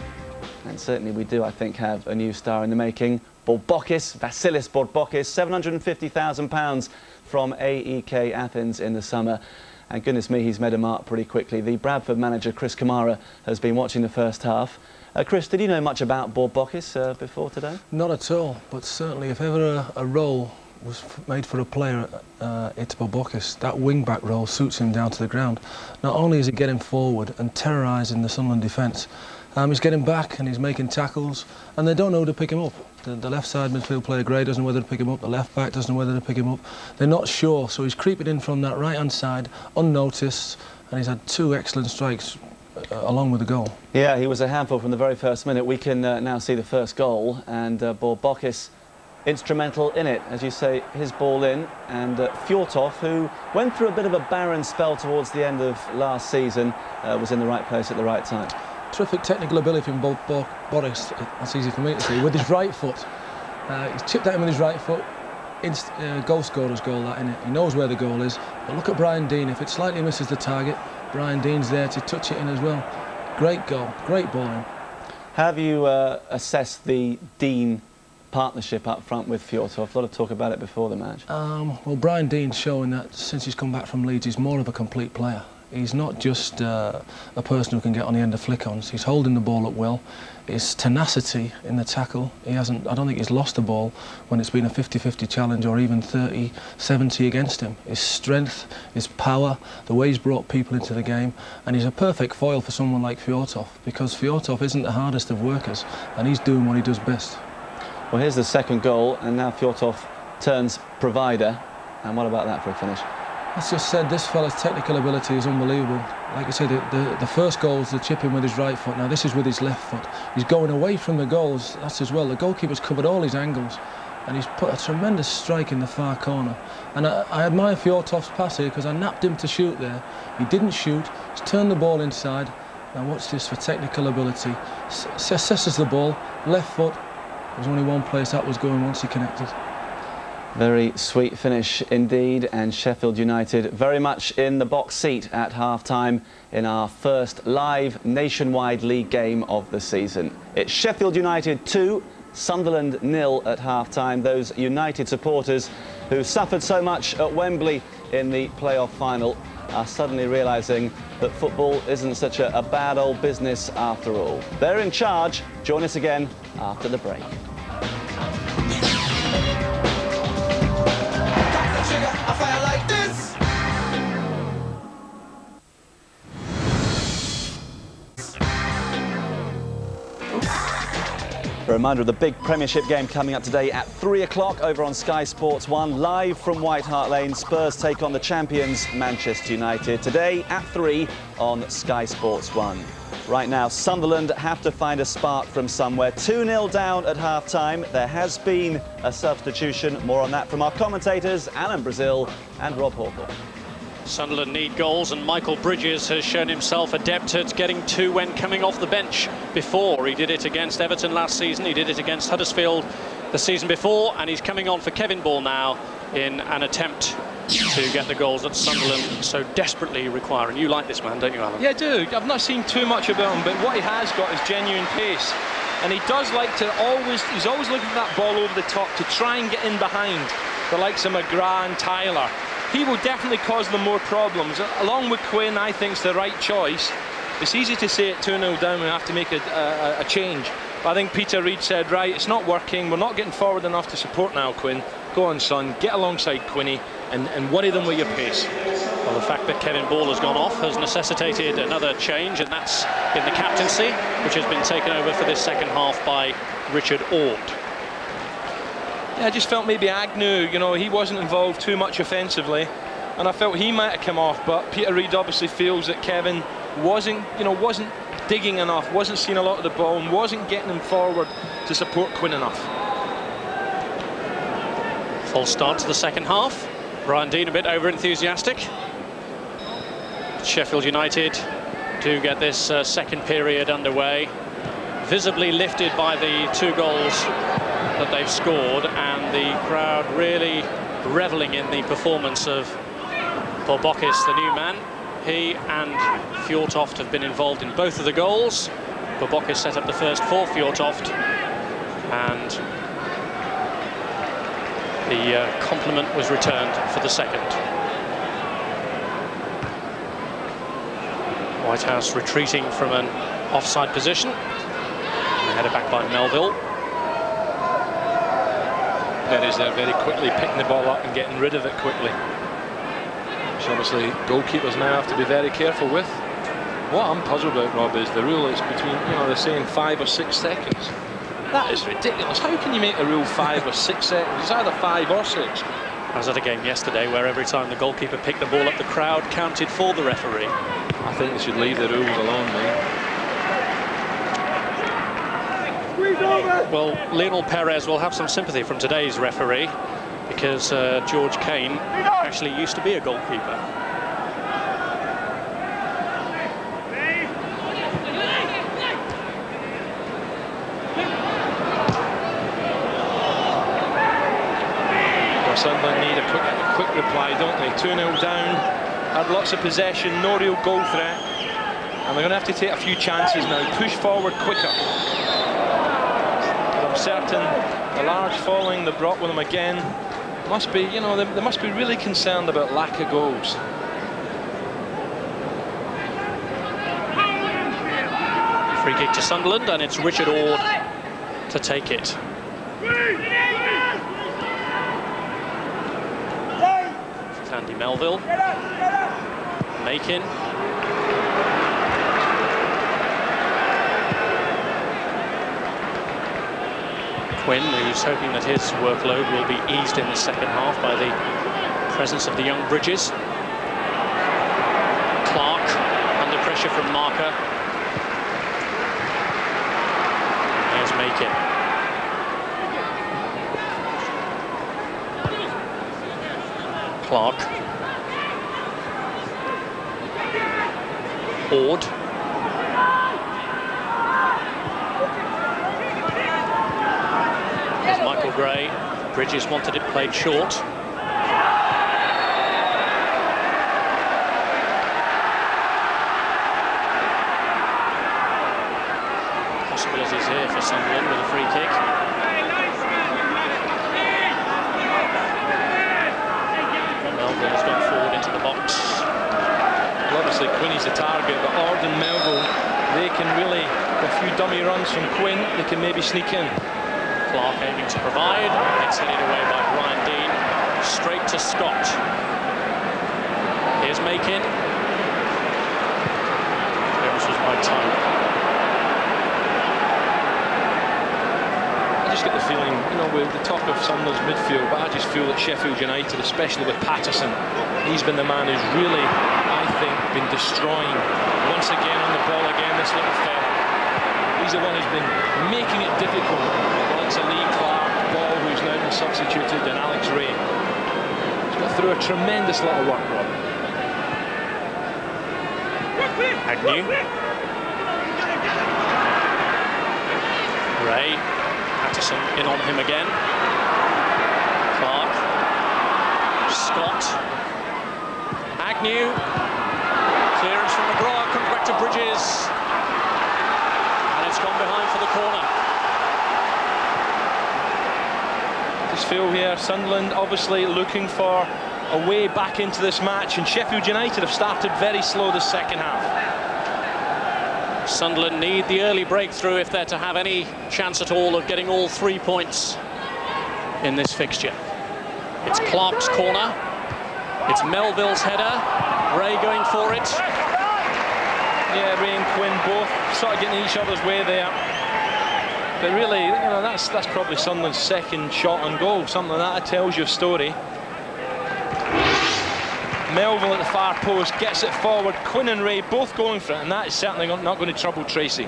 And certainly we do, I think, have a new star in the making. Borbokis, Vasilis Borbokis, £750,000 from AEK Athens in the summer. And goodness me, he's made a mark pretty quickly. The Bradford manager, Chris Kamara, has been watching the first half. Uh, Chris, did you know much about Borbokis uh, before today? Not at all, but certainly if ever a, a role was made for a player, uh, it's Borbokis. That wing-back role suits him down to the ground. Not only is he getting forward and terrorising the Sunderland defence, um, he's getting back and he's making tackles, and they don't know to pick him up. The, the left side midfield player, Gray, doesn't know whether to pick him up. The left back doesn't know whether to pick him up. They're not sure, so he's creeping in from that right-hand side, unnoticed, and he's had two excellent strikes along with the goal. Yeah, he was a handful from the very first minute. We can uh, now see the first goal, and uh, instrumental in it. As you say, his ball in, and uh, Fjortoft, who went through a bit of a barren spell towards the end of last season, uh, was in the right place at the right time. Terrific technical ability from Bo Bo Boris, that's easy for me to see, with his right foot. Uh, he's chipped at him with his right foot, Inst uh, goal scorer's goal that in it. He knows where the goal is. But look at Brian Deane. If it slightly misses the target, Brian Deane's there to touch it in as well. Great goal, great bowling. Have you uh, assessed the Deane partnership up front with Fjortoft? A lot of talk about it before the match. Um, well, Brian Deane's showing that since he's come back from Leeds, he's more of a complete player. He's not just uh, a person who can get on the end of flick-ons. He's holding the ball up well. His tenacity in the tackle. He hasn't. I don't think he's lost the ball when it's been a 50-50 challenge or even 30-70 against him. His strength, his power, the way he's brought people into the game, and he's a perfect foil for someone like Fjortoft because Fjortoft isn't the hardest of workers, and he's doing what he does best. Well, here's the second goal, and now Fjortoft turns provider. And what about that for a finish? As just said, this fella's technical ability is unbelievable. Like I said, the, the, the first goal is the chipping with his right foot. Now this is with his left foot. He's going away from the goals. That's as well. The goalkeeper's covered all his angles, and he's put a tremendous strike in the far corner. And I, I admire Fjortoft's pass here because I napped him to shoot there. He didn't shoot. He's turned the ball inside. Now watch this for technical ability. S assesses the ball, left foot. There's only one place that was going once he connected. Very sweet finish indeed, and Sheffield United very much in the box seat at half-time in our first live nationwide league game of the season. It's Sheffield United 2, Sunderland nil at half-time. Those United supporters who suffered so much at Wembley in the playoff final are suddenly realising that football isn't such a, a bad old business after all. They're in charge. Join us again after the break. A reminder of the big Premiership game coming up today at 3 o'clock over on Sky Sports 1, live from White Hart Lane. Spurs take on the champions, Manchester United. Today at 3 on Sky Sports 1. Right now, Sunderland have to find a spark from somewhere. 2-0 down at half-time. There has been a substitution. More on that from our commentators, Alan Brazil and Rob Hawthorne. Sunderland need goals and Michael Bridges has shown himself adept at getting two when coming off the bench before. He did it against Everton last season, he did it against Huddersfield the season before and he's coming on for Kevin Ball now in an attempt to get the goals that Sunderland so desperately require. And you like this man, don't you, Alan? Yeah, I do. I've not seen too much about him, but what he has got is genuine pace. And he does like to always, he's always looking for that ball over the top to try and get in behind the likes of McGrath and Tyler he will definitely cause them more problems. Along with Quinn, I think it's the right choice. It's easy to say it 2-0 down, we have to make a, a, a, change. But I think Peter Reid said, right, it's not working, we're not getting forward enough to support now, Quinn. Go on, son, get alongside Quinny and, and worry them with your pace. Well, the fact that Kevin Ball has gone off has necessitated another change, and that's in the captaincy, which has been taken over for this second half by Richard Ord. I just felt maybe Agnew, you know, he wasn't involved too much offensively. And I felt he might have come off, but Peter Reid obviously feels that Kevin wasn't, you know, wasn't digging enough, wasn't seeing a lot of the ball, and wasn't getting him forward to support Quinn enough. Full start to the second half. Brian Deane a bit over-enthusiastic. Sheffield United do get this uh, second period underway. Visibly lifted by the two goals that they've scored and the crowd really reveling in the performance of Borbokis, the new man. He and Fjortoft have been involved in both of the goals. Borbokis set up the first for Fjortoft and the uh, compliment was returned for the second. Whitehouse retreating from an offside position. Headed back by Melville. Perez there very quickly picking the ball up and getting rid of it quickly. Which obviously goalkeepers now have to be very careful with. What I'm puzzled about, Rob, is the rule is between, you know, they're saying five or six seconds. That is ridiculous. How can you make a rule five or six seconds? It's either five or six. I was at a game yesterday where every time the goalkeeper picked the ball up, the crowd counted for the referee. I think they should leave the rules alone, mate. Well, Lionel Perez will have some sympathy from today's referee because uh, George Cain actually used to be a goalkeeper. Sunderland need a quick, a quick reply, don't they? 2-0 down, had lots of possession, no real goal threat. And they're going to have to take a few chances now, push forward quicker certain. A large following They brought with them again. Must be, you know, they, they must be really concerned about lack of goals. Free kick to Sunderland, and it's Richard Ord to take it. Andy Melville. Makin Quinn, who's hoping that his workload will be eased in the second half by the presence of the young Bridges. Clark under pressure from Marker. Here's Makin. Clark. Ord. There's Michael Gray. Bridges wanted it played short. Possibilities here for Sunderland with a free kick. Melville has gone forward into the box. Well, obviously Quinney's the target, but Ord and Melville, they can really, a few dummy runs from Quinn, they can maybe sneak in. Clark aiming to provide, it's headed away by Brian Deane, straight to Scott. Here's Makin. Clearance was by Tyler. I just get the feeling, you know, we're the top of Sunderland's midfield, but I just feel that Sheffield United, especially with Patterson, he's been the man who's really I think, been destroying once again on the ball again, this little fella. He's the one who's been making it difficult. A Lee Clark ball who's now been substituted and Alex Rae. He's got through a tremendous lot of work, Rob. Agnew. Rae. Patterson in on him again. Clark. Scott. Agnew. Clearance from McGrath, comes back to Bridges. And it's gone behind for the corner. Feel here, Sunderland obviously looking for a way back into this match, and Sheffield United have started very slow the second half. Sunderland need the early breakthrough if they're to have any chance at all of getting all three points in this fixture. It's Clark's corner. It's Melville's header. Rae going for it. Yeah, Rae and Quinn both sort of getting each other's way there. But really, you know, that's that's probably Sunderland's second shot on goal. Something like that tells you a story. Melville at the far post gets it forward. Quinn and Rae both going for it, and that is certainly not going to trouble Tracey.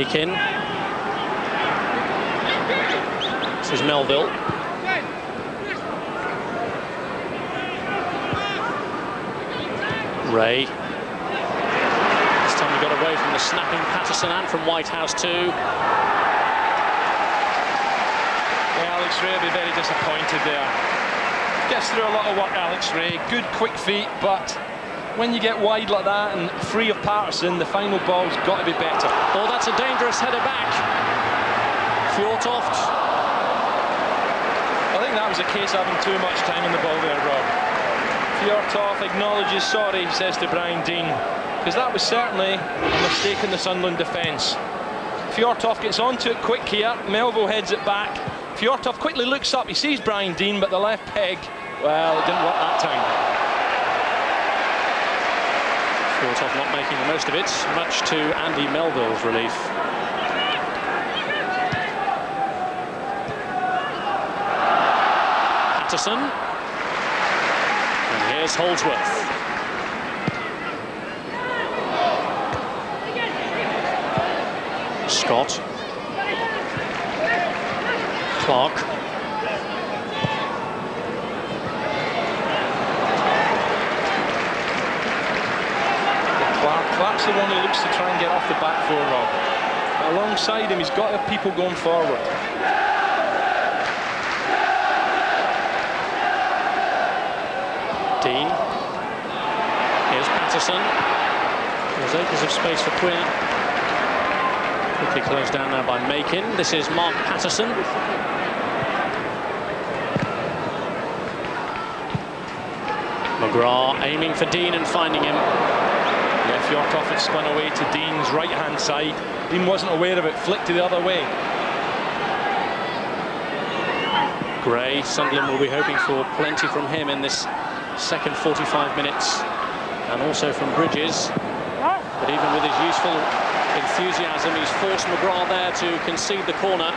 In. This is Melville. Rae. This time he got away from the snapping Patterson and from Whitehouse too. Yeah, Alex Rae will be very disappointed there. Gets through a lot of work, Alex Rae. Good quick feet, but when you get wide like that and free of Patterson, the final ball's got to be better. Oh, that's a dangerous header back. Fjortoft. I think that was a case of having too much time on the ball there, Rob. Fjortoft acknowledges sorry, says to Brian Deane, because that was certainly a mistake in the Sunderland defence. Fjortoft gets onto it quick here, Melville heads it back. Fjortoft quickly looks up, he sees Brian Deane, but the left peg, well, it didn't work that time. Fjortoft not making the most of it, much to Andy Melville's relief. Patterson. And here's Holdsworth. Scott. Clark. That's the one he looks to try and get off the back foot, Rob. Him, he's got people going forward. Deane. Here's Patterson. There's acres of space for Quinn. Quickly closed down now by Makin. This is Mark Patterson. McGrath aiming for Deane and finding him. Yeah, Fjortoft had spun away to Deane's right-hand side. Deane wasn't aware of it, flicked to the other way. Gray, Sunderland will be hoping for plenty from him in this second 45 minutes and also from Bridges. But even with his useful enthusiasm, he's forced McGrath there to concede the corner.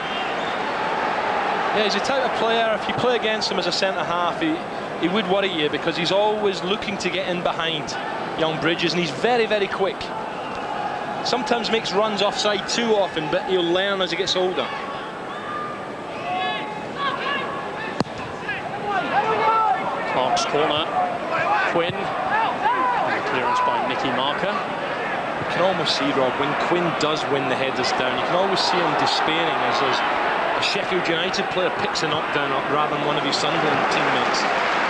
Yeah, he's a type of player, if you play against him as a centre-half, he, he would worry you because he's always looking to get in behind young Bridges and he's very, very quick. Sometimes makes runs offside too often, but he'll learn as he gets older. Clark's corner. Quinn. Clearance by Nicky Marker. You can almost see, Rob, when Quinn does win the headers down, you can always see him despairing as a Sheffield United player picks a knockdown up rather than one of his Sunderland teammates.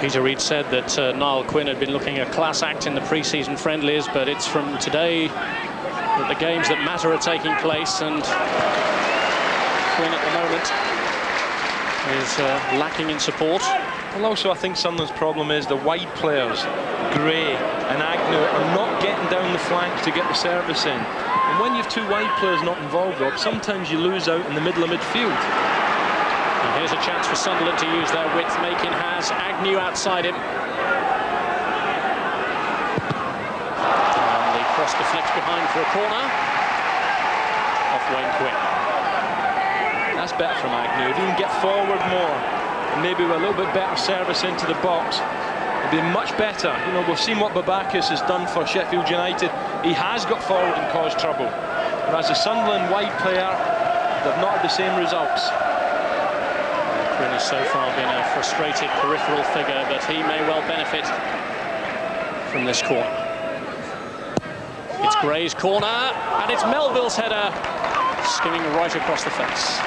Peter Reid said that uh, Niall Quinn had been looking a class act in the pre-season friendlies, but it's from today that the games that matter are taking place, and Quinn at the moment is uh, lacking in support. Well, also, I think Sunderland's problem is the wide players, Gray and Agnew, are not getting down the flanks to get the service in. And when you have two wide players not involved, Rob, sometimes you lose out in the middle of midfield. Here's a chance for Sunderland to use their width. Makin has Agnew outside him. And the cross deflects behind for a corner. Off Wayne Quinn. That's better from Agnew. If he can get forward more, maybe with a little bit better service into the box, it'd be much better. You know, we've seen what Borbokis has done for Sheffield United. He has got forward and caused trouble. Whereas a Sunderland wide player, they've not had the same results. Has so far been a frustrated peripheral figure, but he may well benefit from this corner. It's Gray's corner, and it's Melville's header, skimming right across the fence.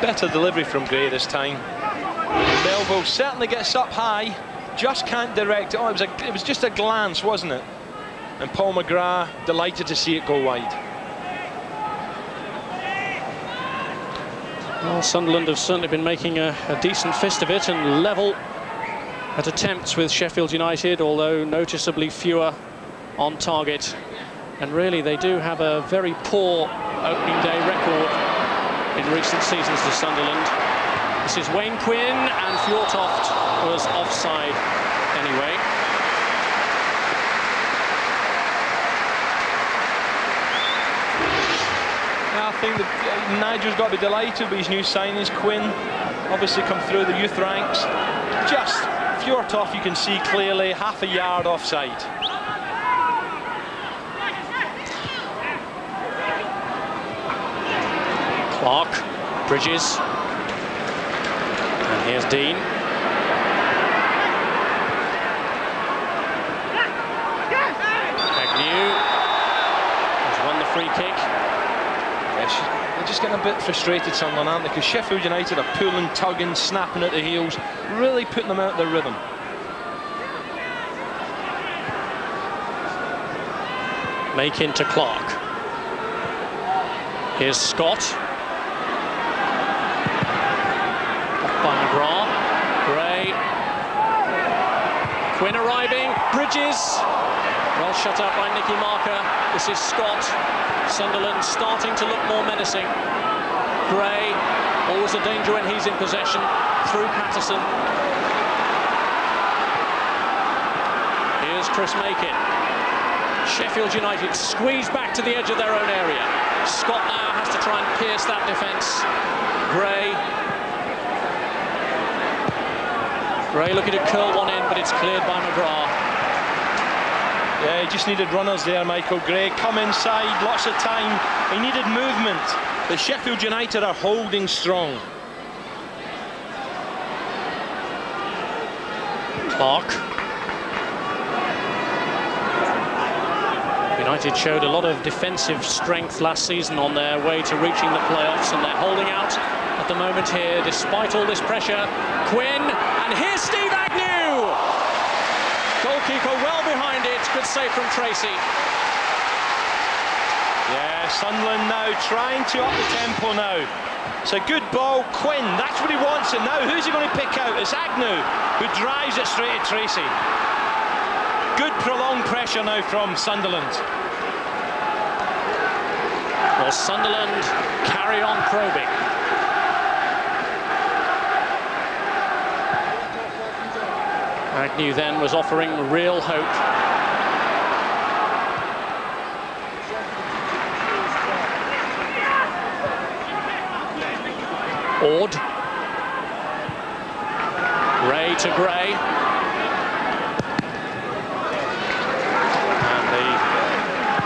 Better delivery from Gray this time. Melville certainly gets up high, just can't direct it. Oh, it was, a, it was just a glance, wasn't it? And Paul McGrath delighted to see it go wide. Well, Sunderland have certainly been making a, a, decent fist of it and level at attempts with Sheffield United, although noticeably fewer on target. And really, they do have a very poor opening day record in recent seasons to Sunderland. This is Wayne Quinn, and Fjortoft was offside anyway. Think that uh, Nigel's got to be delighted with his new signings. Quinn, obviously come through the youth ranks. Just Fjortoft, you can see clearly, half a yard offside. Clark, Bridges, and here's Deane. Agnew has won the free kick just getting a bit frustrated, Sunderland, aren't they? Because Sheffield United are pulling, tugging, snapping at the heels, really putting them out of their rhythm. Make into Clark. Here's Scott. By McGrath. Gray. Quinn arriving. Bridges. Well shut out by Nicky Marker. This is Scott. Sunderland starting to look more menacing. Gray, always a danger when he's in possession. Through Patterson. Here's Chris Makin. Sheffield United squeeze back to the edge of their own area. Scott now has to try and pierce that defence. Gray. Gray looking to curl one in, but it's cleared by McGrath. Yeah, he just needed runners there, Michael Gray. Come inside, lots of time. He needed movement. The Sheffield United are holding strong. Clark. United showed a lot of defensive strength last season on their way to reaching the playoffs, and they're holding out at the moment here, despite all this pressure. Quinn, and here's Steve Agnew! Goalkeeper well behind it, good save from Tracey. Yeah, Sunderland now trying to up the tempo now. It's a good ball, Quinn, that's what he wants, and now who's he going to pick out? It's Agnew, who drives it straight at Tracey. Good prolonged pressure now from Sunderland. Well, Sunderland carry on probing. Agnew then was offering real hope. Ord. Rae to Gray. And the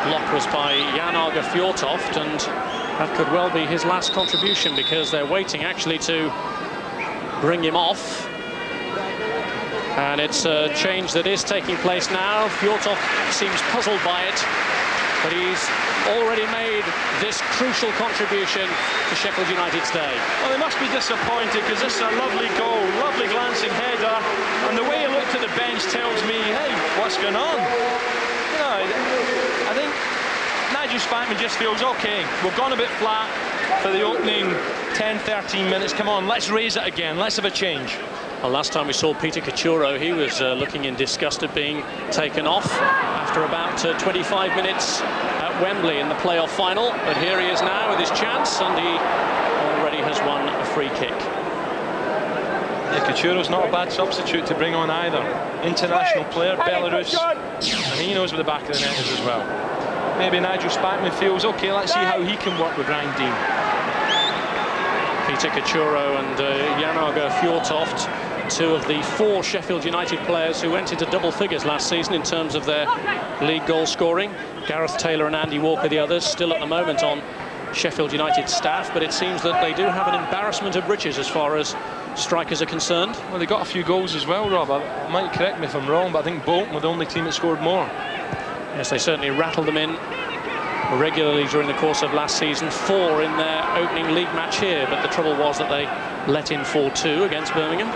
block was by Jan Åge Fjortoft, and that could well be his last contribution because they're waiting actually to bring him off. And it's a change that is taking place now. Fjortoft seems puzzled by it, but he's already made this crucial contribution to Sheffield United's day. Well, they must be disappointed because this is a lovely goal, lovely glancing header, and the way he looked at the bench tells me, hey, what's going on? You know, I think Nigel Spackman just feels, okay, we've gone a bit flat for the opening 10, 13 minutes. Come on, let's raise it again. Let's have a change. Well, last time we saw Peter Katchouro, he was uh, looking in disgust at being taken off after about uh, 25 minutes at Wembley in the playoff final. But here he is now with his chance, and he already has won a free kick. Yeah, Katchouro's not a bad substitute to bring on either. International player, Belarus, and he knows where the back of the net is as well. Maybe Nigel Spackman feels, okay, let's see how he can work with Brian Deane. Peter Katchouro and uh, Jan Fjortoft two of the four Sheffield United players who went into double figures last season in terms of their league goal scoring. Gareth Taylor and Andy Walker, the others, still at the moment on Sheffield United staff, but it seems that they do have an embarrassment of riches as far as strikers are concerned. Well, they got a few goals as well, Rob. I might correct me if I'm wrong, but I think Bolton were the only team that scored more. Yes, they certainly rattled them in regularly during the course of last season. Four in their opening league match here, but the trouble was that they let in 4-2 against Birmingham.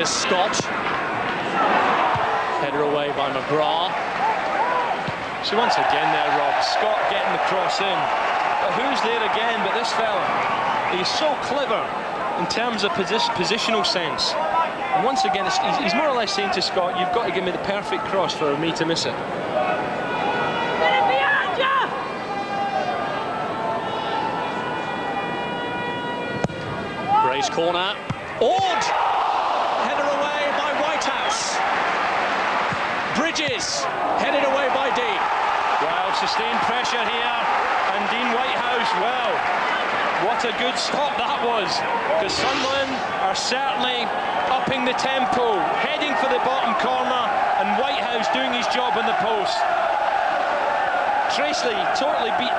Here's Scott. Header away by McGrath. So once again there, Rob, Scott getting the cross in. But who's there again but this fella? He's so clever in terms of posi positional sense. And once again, he's, he's more or less saying to Scott, you've got to give me the perfect cross for me to miss it. Gray's corner. Ord! Header away by Whitehouse. Bridges, headed away by Deane. Well, sustained pressure here. And Dane Whitehouse, well, what a good stop that was. Because Sunderland are certainly upping the tempo, heading for the bottom corner, and Whitehouse doing his job in the post. Tracey totally beat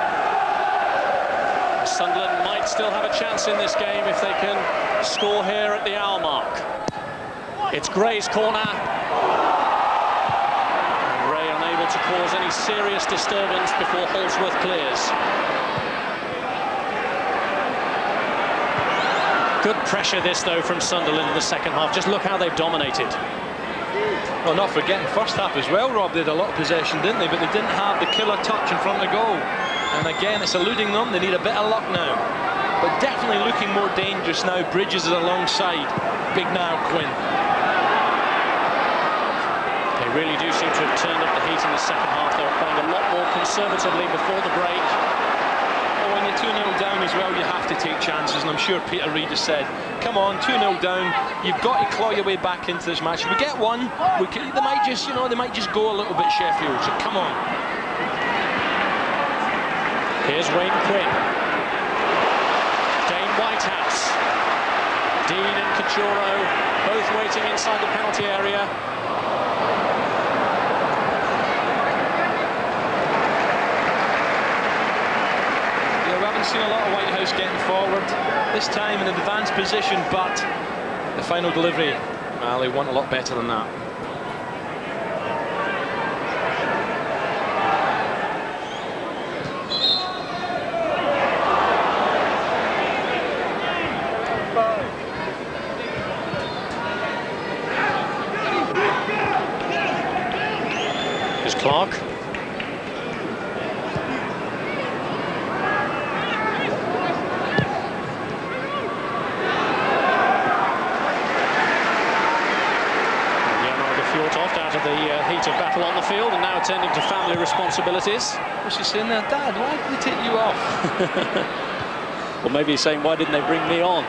Sunderland might still have a chance in this game if they can score here at the hour mark. It's Gray's corner. Cause any serious disturbance before Holdsworth clears. Good pressure this though from Sunderland in the second half. Just look how they've dominated. Well, not forgetting first half as well, Rob. They had a lot of possession, didn't they? But they didn't have the killer touch in front of the goal. And again, it's eluding them. They need a bit of luck now. But definitely looking more dangerous now. Bridges is alongside Big Niall Quinn. Really do seem to have turned up the heat in the second half. They were playing a lot more conservatively before the break. Oh, when you're 2-0 down as well, you have to take chances. And I'm sure Peter Reid has said, come on, 2-0 down. You've got to claw your way back into this match. If we get one, we can, they might just, you know, they might just go a little bit Sheffield. So come on. Here's Wayne Quinn. Dane Whitehouse. Deane and Katchouro both waiting inside the penalty area. Yeah, we haven't seen a lot of Whitehouse getting forward. this time in an advanced position, but the final delivery, well, they want a lot better than that. Clark. out of the uh, heat of battle on the field and now attending to family responsibilities. Saying there? Uh, Dad, why did they take you off? well, maybe he's saying, why didn't they bring me on?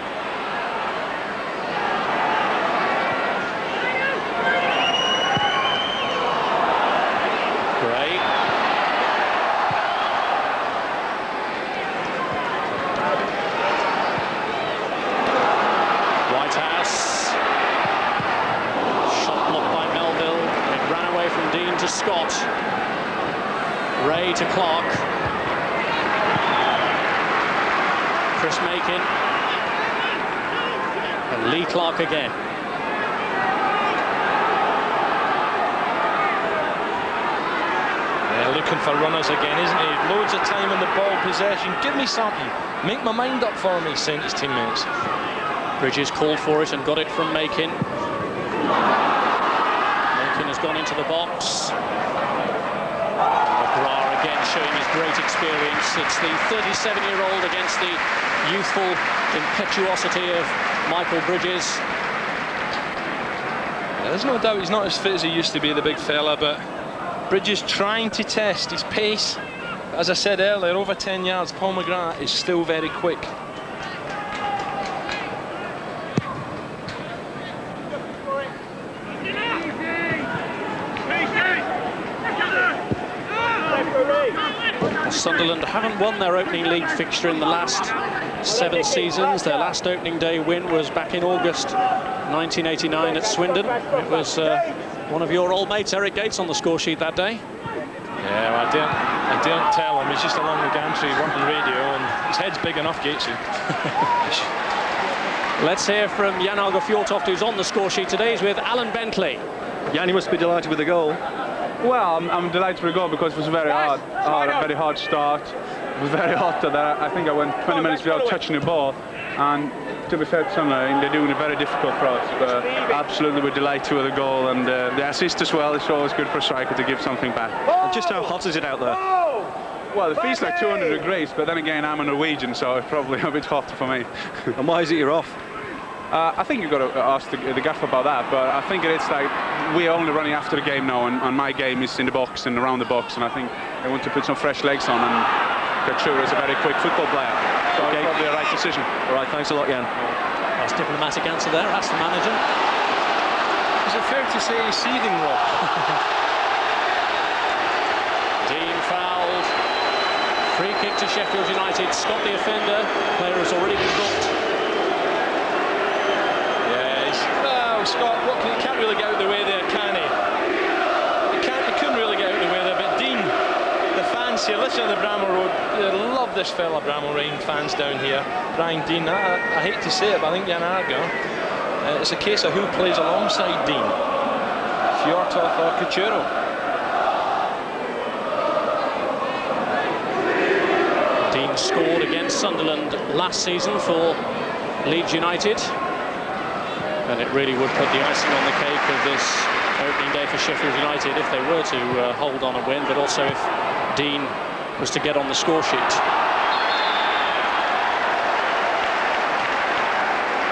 to Clark. Chris Makin. And Lee Clark again. Yeah, looking for runners again, isn't he? Loads of time in the ball possession. Give me something. Make my mind up for me, sent his teammates. Bridges called for it and got it from Makin. Makin has gone into the box McGrath again showing his great experience. It's the 37-year-old against the youthful impetuosity of Michael Bridges. There's no doubt he's not as fit as he used to be, the big fella, but Bridges trying to test his pace. As I said earlier, over 10 yards, Paul McGrath is still very quick. Sunderland haven't won their opening league fixture in the last seven seasons. Their last opening day win was back in August 1989 at Swindon. It was uh, one of your old mates, Eric Gates, on the score sheet that day. Yeah, I didn't, I didn't tell him. He's just along the gantry working radio, and his head's big enough, Gatesy. Let's hear from Jan Åge Fjørtoft, who's on the score sheet today. He's with Alan Bentley. Jan, you must be delighted with the goal. Well, I'm, I'm, delighted with the goal because it was very hard, hard a very hard start. It was very hot that I think I went 20 minutes without touching the ball. And to be fair to Sunderland, they're doing it very difficult for us. But absolutely, we're delighted with the goal and uh, the assist as well. It's always good for a striker to give something back. And just how hot is it out there? Well, it feels like 200 degrees, but then again, I'm a Norwegian, so it's probably a bit hotter for me. and why is it you're off? Uh, I think you've got to ask the, the gaff about that, but I think it's like we're only running after the game now, and, and, my game is in the box and around the box, and I think they want to put some fresh legs on, and Katchouro is a very quick football player, so okay. probably a right decision. All right, thanks a lot, Jan. Nice diplomatic answer there, ask the manager. Is it fair to say he's seething, Rob? Deane fouled. Free kick to Sheffield United. Stop the offender. Player has already been booked. Scott, what can, he can't really get out of the way there, can he? He, can't, he couldn't really get out of the way there, but Deane, fans here, listen to the Bramall Lane, they love this fella, Bramall Lane fans down here. Brian Deane, I, I, hate to say it, but I think Jan Åge, uh, it's a case of who plays alongside Deane, Fjørtoft or Katchouro. Deane scored against Sunderland last season for Leeds United and it really would put the icing on the cake of this opening day for Sheffield United if they were to uh, hold on a win, but also if Deane was to get on the score sheet.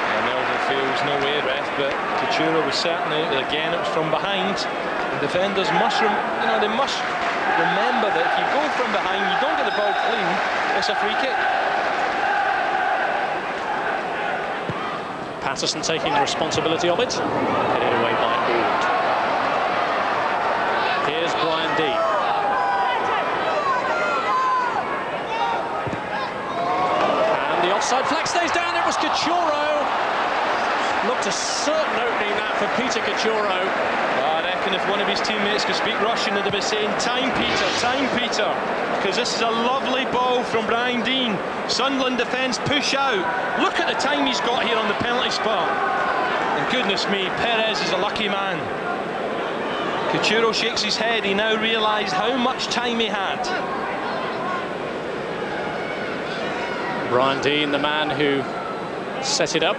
Yeah, Melville feels no way ref, but Katchouro was certainly, again, it was from behind. The defenders must, you know, they must remember that if you go from behind, you don't get the ball clean, it's a free kick. Patterson taking the responsibility of it. Headed away by Ord. Here's Brian Deane. And the offside flag stays down. It was Katchouro. Looked a certain opening that for Peter Katchouro. I reckon if one of his teammates could speak Russian, they'd be saying, time, Peter, time, Peter. because this is a lovely ball from Brian Deane. Sunderland defence push out. Look at the time he's got here on the penalty spot. And goodness me, Perez is a lucky man. Katchouro shakes his head. He now realised how much time he had. Brian Deane, the man who set it up,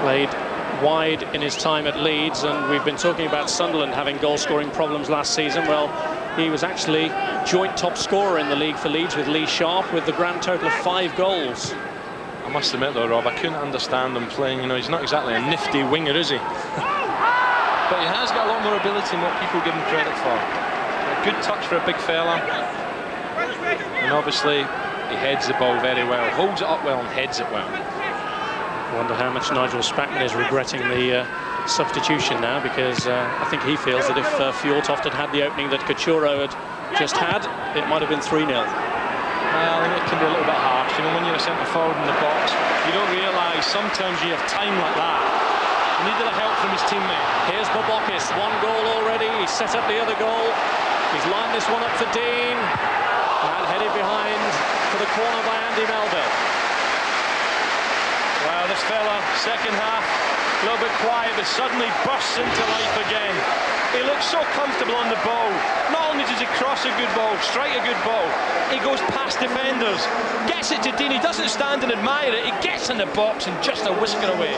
played wide in his time at Leeds, and we've been talking about Sunderland having goal-scoring problems last season. Well, he was actually joint top scorer in the league for Leeds with Lee Sharpe, with the grand total of five goals. I must admit though, Rob, I couldn't understand him playing. You know, he's not exactly a nifty winger, is he? but he has got a lot more ability than what people give him credit for. A good touch for a big fella. And obviously, he heads the ball very well, holds it up well and heads it well. I wonder how much Nigel Spackman is regretting the uh, substitution now because uh, I think he feels that if uh, Fjortoft had had the opening that Katchouro had just had, it might have been 3-0. Well, I think it can be a little bit harsh. You know, when you're a centre forward in the box, you don't realise sometimes you have time like that. He needed a help from his teammate. Here's Borbokis, one goal already. He's set up the other goal. He's lined this one up for Deane. And headed behind for the corner by Andy Melville. Wow, this fella, second half, a little bit quiet, but suddenly bursts into life again. He looks so comfortable on the ball. Not only does he cross a good ball, strike a good ball, he goes past defenders, gets it to Deane. He doesn't stand and admire it. He gets in the box and just a whisker away.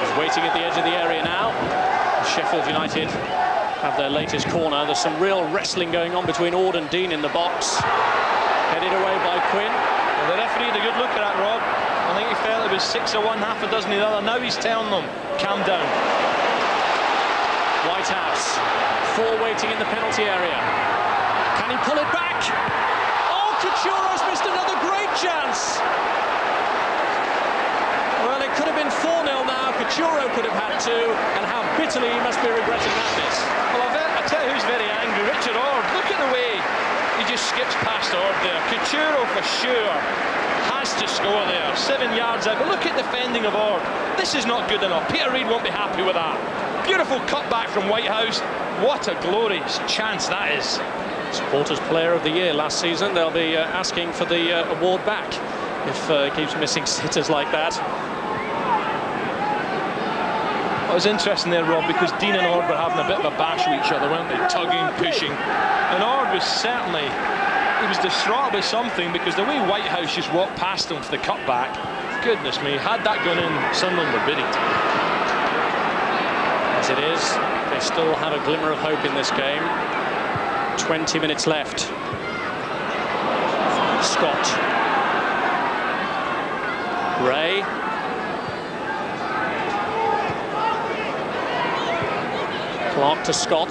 He's waiting at the edge of the area now. Sheffield United have their latest corner. There's some real wrestling going on between Ord and Deane in the box. Headed away by Quinn. Well, the referee had a good look at that, Rob. I think he felt it was six or one, half a dozen of the other. Now he's telling them, calm down. White Whitehouse, four waiting in the penalty area. Can he pull it back? Oh, Katchouro's missed another great chance. Well, it could have been 4-0 now. Katchouro could have had two, and how bitterly he must be regretting that miss. Well, I, tell you who's very angry. Richard Ord. Look at the way he just skips past Ord there. Katchouro for sure has to score there. Seven yards out. But look at defending of Ord. This is not good enough. Peter Reid won't be happy with that. Beautiful cutback from Whitehouse. What a glorious chance that is. Supporters Player of the Year last season. They'll be uh, asking for the uh, award back if uh, he keeps missing sitters like that. It was interesting there, Rob, because Deane and Ord were having a bit of a bash with each other, weren't they? Tugging, pushing. And Ord was certainly, he was distraught about something because the way Whitehouse just walked past him for the cutback, goodness me, had that gone in, Sunderland were biddied. As it is, they still have a glimmer of hope in this game. 20 minutes left. Scott. Rae. Clark to Scott.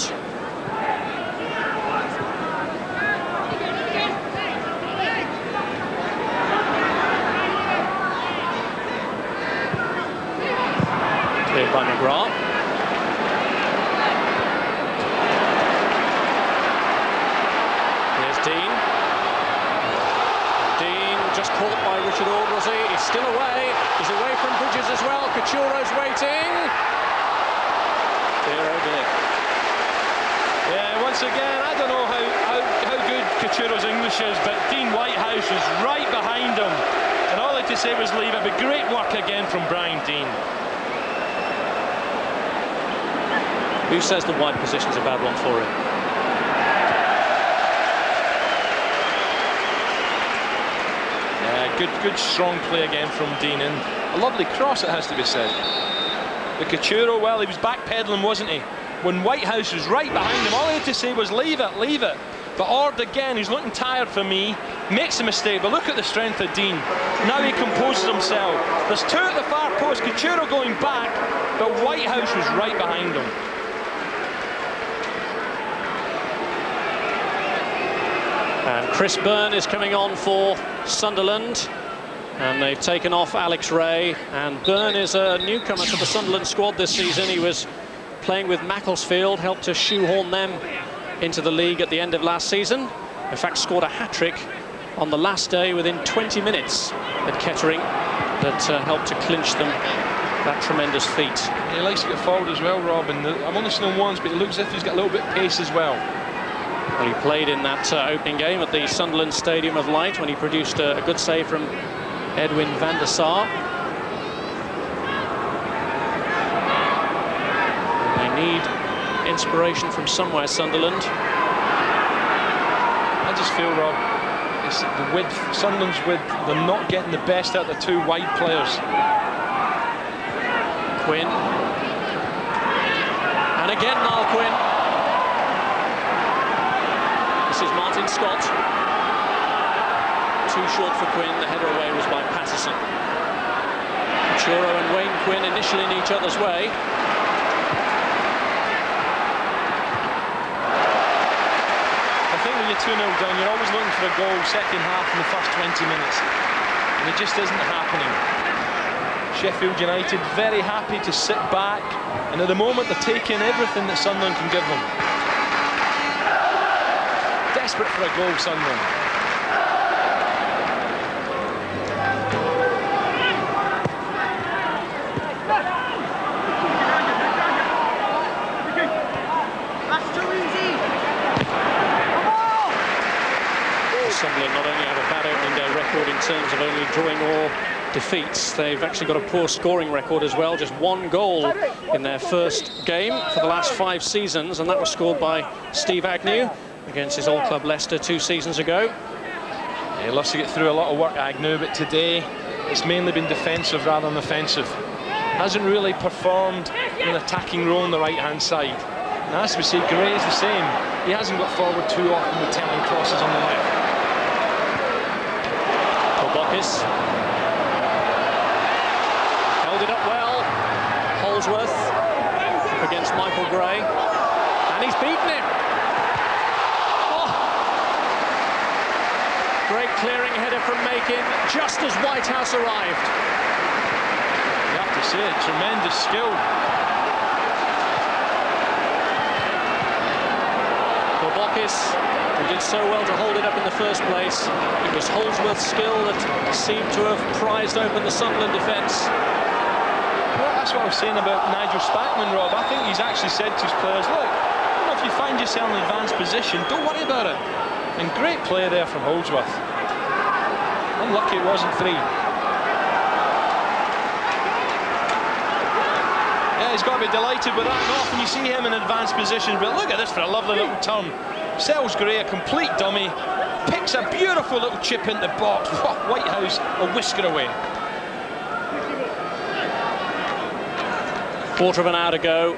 Cleared by McGrath. Here's Deane. Deane just caught by Richard Ord, was he? He's still away. He's away from Bridges as well. Katchouro's waiting. Dear, oh dear. Yeah, once again, I don't know how, how, how good Katchouro's English is, but Dane Whitehouse was right behind him. And all I had to say was leave it, but great work again from Brian Deane. Who says the wide position's a bad one for him? Good, good strong play again from Deane. And a lovely cross, it has to be said. The Katchouro, oh, well, he was backpedaling, wasn't he? When Whitehouse was right behind him, all he had to say was leave it, leave it. But Ord again, who's looking tired for me, makes a mistake. But look at the strength of Deane. Now he composes himself. There's two at the far post, Katchouro going back, but Whitehouse was right behind him. Chris Byrne is coming on for Sunderland. And they've taken off Alex Rae. And Byrne is a newcomer to the Sunderland squad this season. He was playing with Macclesfield, helped to shoehorn them into the league at the end of last season. In fact, scored a hat-trick on the last day within 20 minutes at Kettering that uh, helped to clinch them that tremendous feat. He likes to get forward as well, Rob. And I'm only seen him once, but it looks as if he's got a little bit of pace as well. Well, he played in that uh, opening game at the Sunderland Stadium of Light when he produced a, a good save from Edwin van der Sar. They need inspiration from somewhere, Sunderland. I just feel, Rob, it's the width, Sunderland's width, they're not getting the best out of the two wide players. Quinn. And again, Niall Quinn. This is Martin Scott. Too short for Quinn. The header away was by Patterson. Churo and Wayne Quinn initially in each other's way. I think when you're 2 0 down, you're always looking for a goal second half in the first 20 minutes. And it just isn't happening. Sheffield United very happy to sit back, and at the moment they're taking everything that Sunderland can give them. Desperate for a goal, Sunderland. Sunderland not only have a bad opening day record in terms of only drawing or defeats, they've actually got a poor scoring record as well. Just one goal in their first game for the last five seasons, and that was scored by Steve Agnew against his old club Leicester two seasons ago. He loves to get through a lot of work, Agnew, but today it's mainly been defensive rather than offensive. Hasn't really performed in an attacking role on the right-hand side. And as we see, Gray is the same. He hasn't got forward too often with telling crosses on the left. Bokis held it up well. Holdsworth against Michael Gray, and he's beaten him. Oh. Great clearing header from Makin just as Whitehouse arrived. You have to say, tremendous skill. Bokis, who did so well to hold it up in the first place. It was Holdsworth's skill that seemed to have prized open the Sunderland defence. Well, that's what I was saying about Nigel Spackman, Rob. I think he's actually said to his players, look, if you find yourself in an advanced position, don't worry about it. And great play there from Holdsworth. Unlucky it wasn't three. Yeah, he's got to be delighted with that. And often you see him in advanced position, but look at this for a lovely little turn. Sells Gray, a complete dummy, picks a beautiful little chip in the box. Whitehouse, a whisker away. Quarter of an hour to go.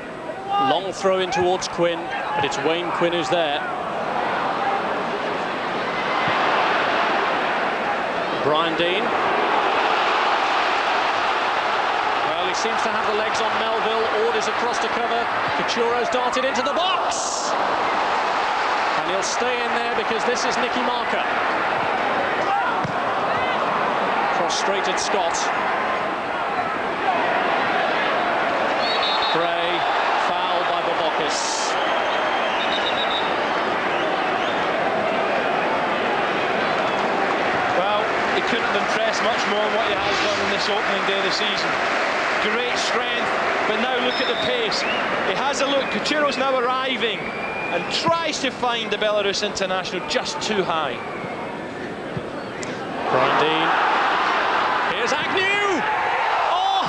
Long throw in towards Quinn, but it's Wayne Quinn who's there. Brian Deane. Well, he seems to have the legs on Melville. Orders across to cover. Katchouro's darted into the box. And he'll stay in there because this is Nicky Marker. Prostrated Scott. Gray, foul by Borbokis. Well, he couldn't have impressed much more than what he has done in this opening day of the season. Great strength, but now look at the pace. He has a look, Katchouro's now arriving and tries to find the Belarus international just too high. Brian Deane. Here's Agnew! Oh!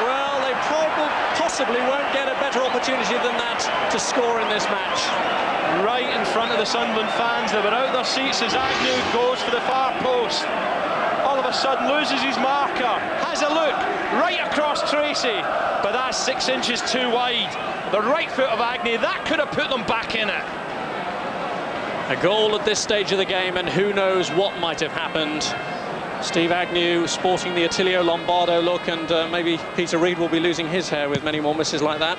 Well, they probably possibly won't get a better opportunity than that to score in this match. Right in front of the Sunderland fans, they were out their seats as Agnew goes for the far post. All of a sudden loses his marker, has a look, right across Tracey, but that's six inches too wide. The right foot of Agnew, that could have put them back in it. A goal at this stage of the game, and who knows what might have happened. Steve Agnew sporting the Attilio Lombardo look, and uh, maybe Peter Reid will be losing his hair with many more misses like that.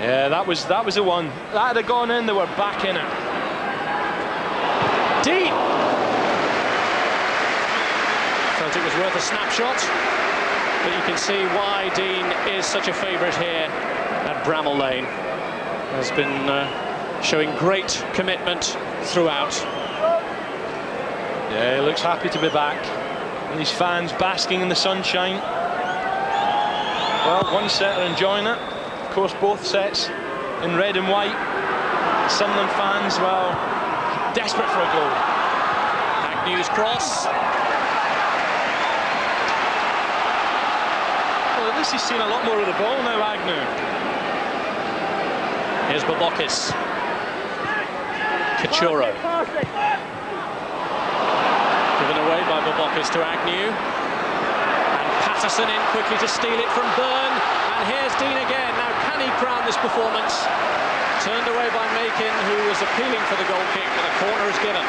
Yeah, that was that was the one. That had gone in, they were back in it. Deane! Felt it was worth a snapshot, but you can see why Deane is such a favourite here at Bramall Lane. Has been uh, showing great commitment throughout. Yeah, he looks happy to be back. And his fans basking in the sunshine. Well, one set are enjoying it. Of course, both sets in red and white. Sunderland fans, well, desperate for a goal. Agnew's cross. Well, at least he's seen a lot more of the ball now, Agnew. Here's Borbokis. Katchouro. Given away by Borbokis to Agnew. And Patterson in quickly to steal it from Byrne. And here's Deane again. Now, can he crown this performance? Turned away by Makin, who was appealing for the goal kick, but the corner is given.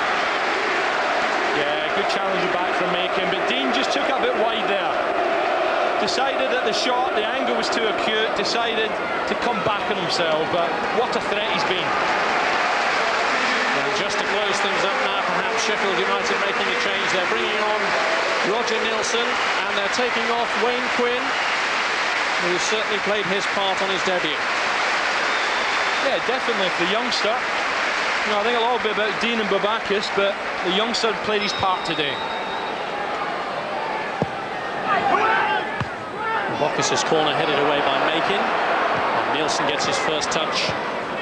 Yeah, good challenge back from Makin, but Deane just took it a bit wide there. Decided that the shot, the angle was too acute, decided to come back on himself, but what a threat he's been. And just to close things up now, perhaps Sheffield United making a change. They're bringing on Roger Nilsen, and they're taking off Wayne Quinn, who certainly played his part on his debut. Yeah, definitely. The youngster. You know, I think it'll all be about Deane and Borbokis, but the youngster played his part today. Borbokis' corner headed away by Makin. And Nilsen gets his first touch.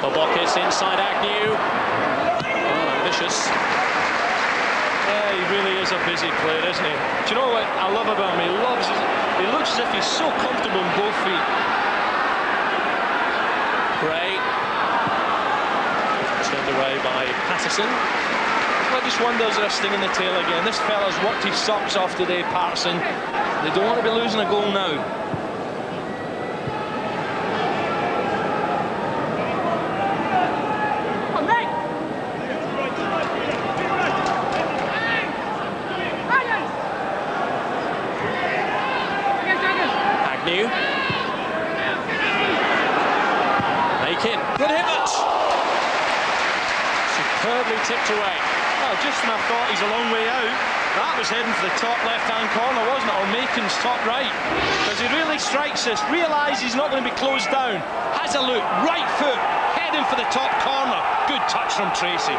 Borbokis inside Agnew. Oh, ambitious. Really is a busy player, isn't he? Do you know what I love about him? He loves. He looks as if he's so comfortable on both feet. Gray. Turned away by Patterson. I just wonder is there a sting in the tail again? This fella's worked his socks off today, Patterson. They don't want to be losing a goal now. Agnew. Makin. Good hit. Superbly tipped away. Well, just when I thought he's a long way out, that was heading for the top left-hand corner, wasn't it? Or Makin's top right. Because he this, realises he's not going to be closed down, has a look, right foot, heading for the top corner. Good touch from Tracey.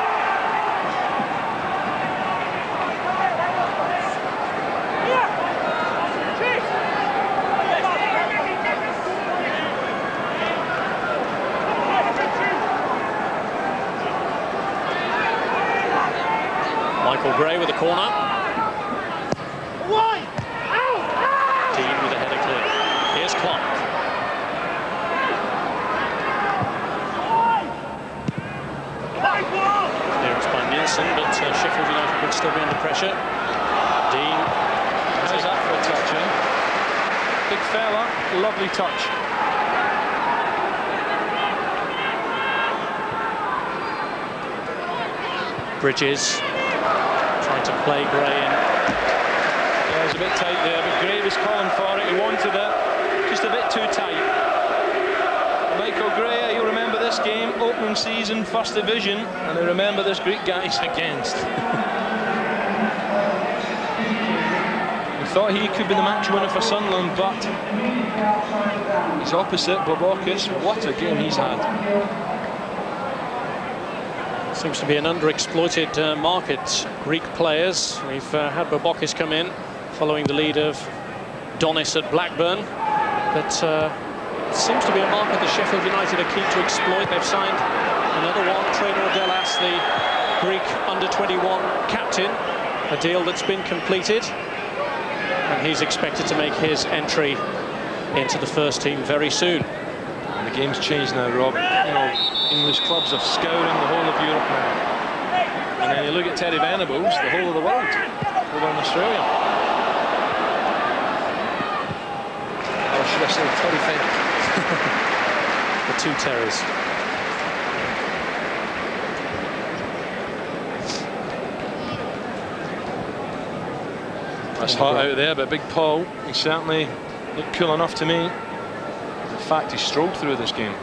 Michael Gray with a corner. Deane with a header clear. Here's Clark. Clearance by Nilsen, but uh, Sheffield United would still be under pressure. Deane. How's that for a touch, eh? Big fella, lovely touch. Bridges trying to play Gray in. Yeah, it's a bit tight there, but Gray was calling for it. He wanted it, just a bit too tight. Michael Gray, you'll remember this game, opening season, first division, and I remember this Greek guy he's against. we thought he could be the match winner for Sunderland, but he's opposite Borbokis. What a game he's had. Seems to be an underexploited uh, market. Greek players. We've uh, had Borbokis come in following the lead of Donis at Blackburn. But uh, seems to be a market that Sheffield United are keen to exploit. They've signed another one, Traianos Dellas, the Greek under-21 captain. A deal that's been completed. And he's expected to make his entry into the first team very soon. Game's changed now, Rob. You know, English clubs are scouring the whole of Europe now. And then you look at Terry Venables, the whole of the world over in Australia. Or should I say Terry Fenn? The two Terrys. That's hot out there, but Big Paul, he certainly looked cool enough to me. In fact, he strolled through this game.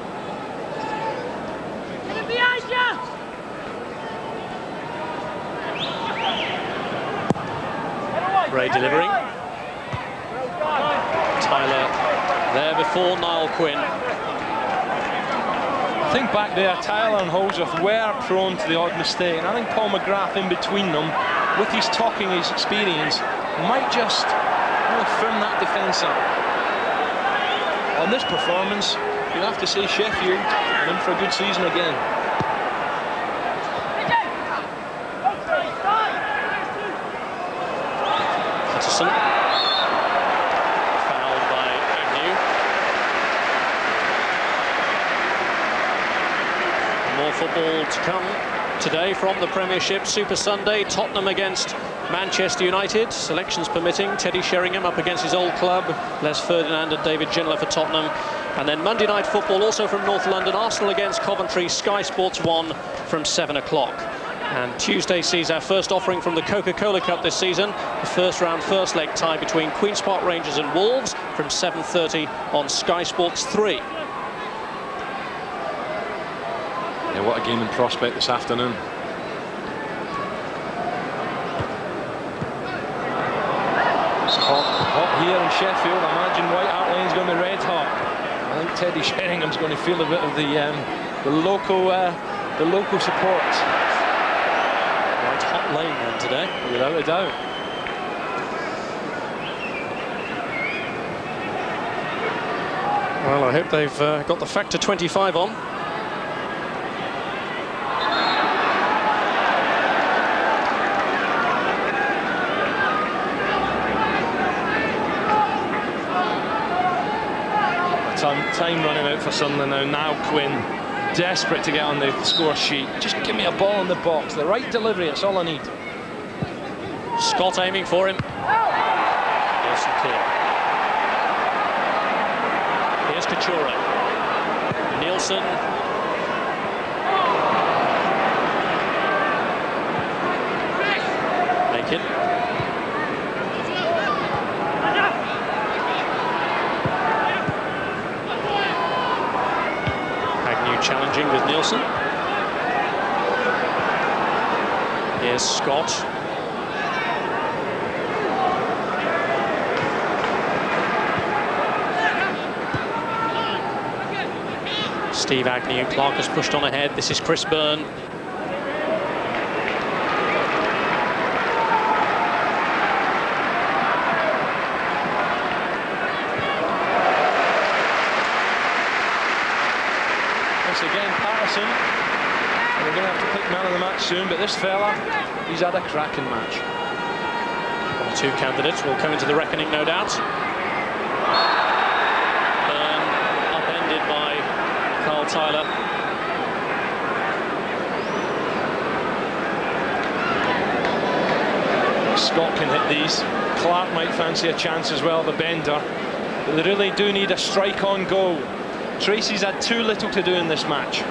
Gray delivering. Tiler there before Niall Quinn. I think back there, Tiler and Holdsworth were prone to the odd mistake, and I think Paul McGrath in between them, with his talking, his experience, might just you know, firm that defence up. On this performance, you have to say Sheffield are in for a good season again. Patterson. Fouled by Agnew. More football to come today from the Premiership Super Sunday. Tottenham against Manchester United. Selections permitting. Teddy Sheringham up against his old club. Les Ferdinand and David Ginola for Tottenham. And then Monday night football also from North London. Arsenal against Coventry. Sky Sports 1 from 7 o'clock. And Tuesday sees our first offering from the Coca-Cola Cup this season. The first round, first leg tie between Queen's Park Rangers and Wolves from 7.30 on Sky Sports 3. Yeah, what a game in prospect this afternoon. It's hot, hot here in Sheffield. I imagine White Hart Lane's going to be red hot. I think Teddy Sheringham's going to feel a bit of the um, the local uh, the local support. White hot lane then today. Without a doubt. Well, I hope they've uh, got the factor 25 on. Time, time running out for Sunderland now. Now Quinn, desperate to get on the score sheet. Just give me a ball in the box. The right delivery, that's all I need. Scott aiming for him. Clear. Here's Katchouro. Nilsen. Make it. Agnew Nilsen. Here's Scott. Steve Agnew, Clark has pushed on ahead. This is Chris Byrne. Once again, Patterson. We're going to have to pick man of the match soon, but this fella, he's had a cracking match. Two candidates will come into the reckoning, no doubt. Byrne upended by Carl Tiler. Scott can hit these. Clark might fancy a chance as well, the bender. But they really do need a strike on goal. Tracey's had too little to do in this match.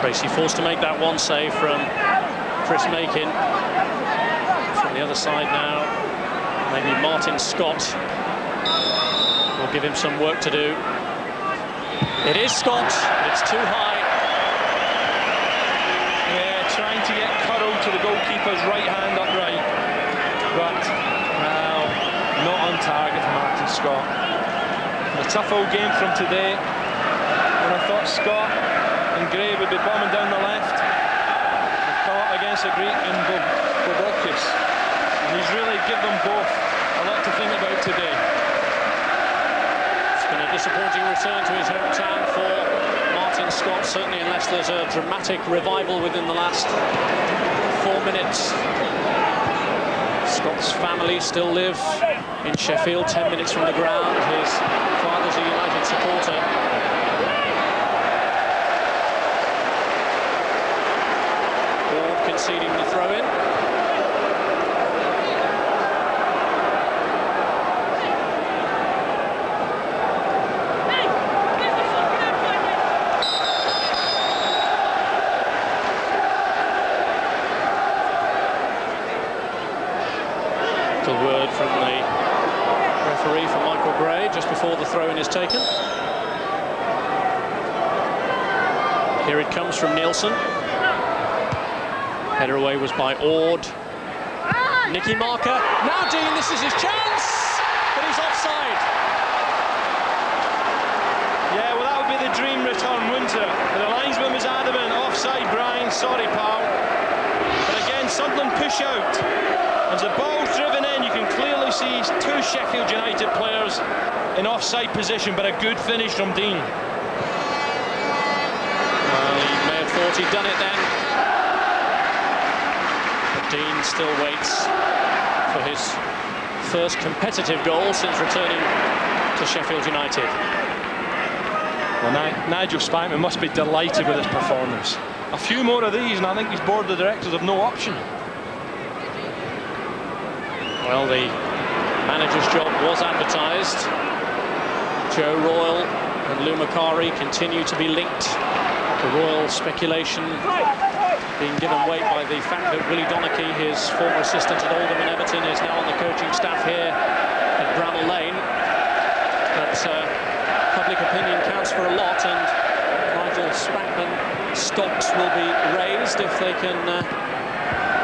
Tracey forced to make that one save from Chris Makin. From the other side now, maybe Martin Scott will give him some work to do. It is Scott, it's too high. Yeah, trying to get Currow to the goalkeeper's right hand upright. But, well, not on target for Martin Scott. A tough old game from today. When I thought Scott and Gray would be bombing down the left, up against a great in Borbokis. And he's really given them both a lot to think about today. It's been a disappointing return to his hometown for Martin Scott, certainly unless there's a dramatic revival within the last four minutes. Scott's family still live in Sheffield, 10 minutes from the ground. His father's a United supporter. Ward conceding the throw-in. Word from the referee for Michael Gray just before the throw-in is taken. Here it comes from Nilsen. Header away was by Ord. Nicky Marker. Now Deane, this is his chance, but he's offside. Yeah, well, that would be the dream return, wouldn't it? But the linesman was adamant. Offside, Brian. Sorry, pal. But again, Sunderland push out. As the ball's driven in, you can clearly see two Sheffield United players in offside position, but a good finish from Deane. Well, he may have thought he'd done it then. Deane still waits for his first competitive goal since returning to Sheffield United. Well, Nigel Spackman must be delighted with his performance. A few more of these, and I think his board of directors have no option. Well, the manager's job was advertised. Joe Royle and Lou Macari continue to be linked. The Royle speculation being given weight by the fact that Willie Donachie, his former assistant at Oldham and Everton, is now on the coaching staff here at Bramall Lane. But uh, public opinion counts for a lot, and Nigel Spackman stocks will be raised if they can uh,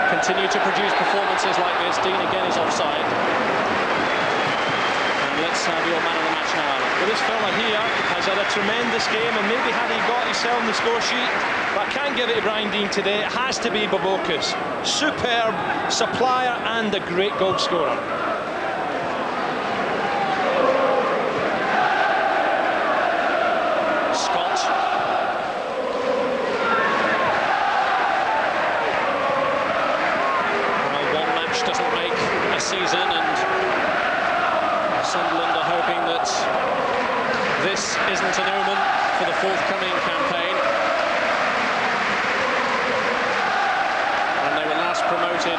continue to produce performances like this. Deane again is offside. And let's have your man of the Well, this fella here has had a tremendous game, and maybe had he got himself on the score sheet, but I can't give it to Brian Deane today. It has to be Borbokis. Superb supplier and a great goal scorer. Scott. Well, one match doesn't make a season, and Sunderland are hoping that this isn't an omen for the forthcoming campaign. When they were last promoted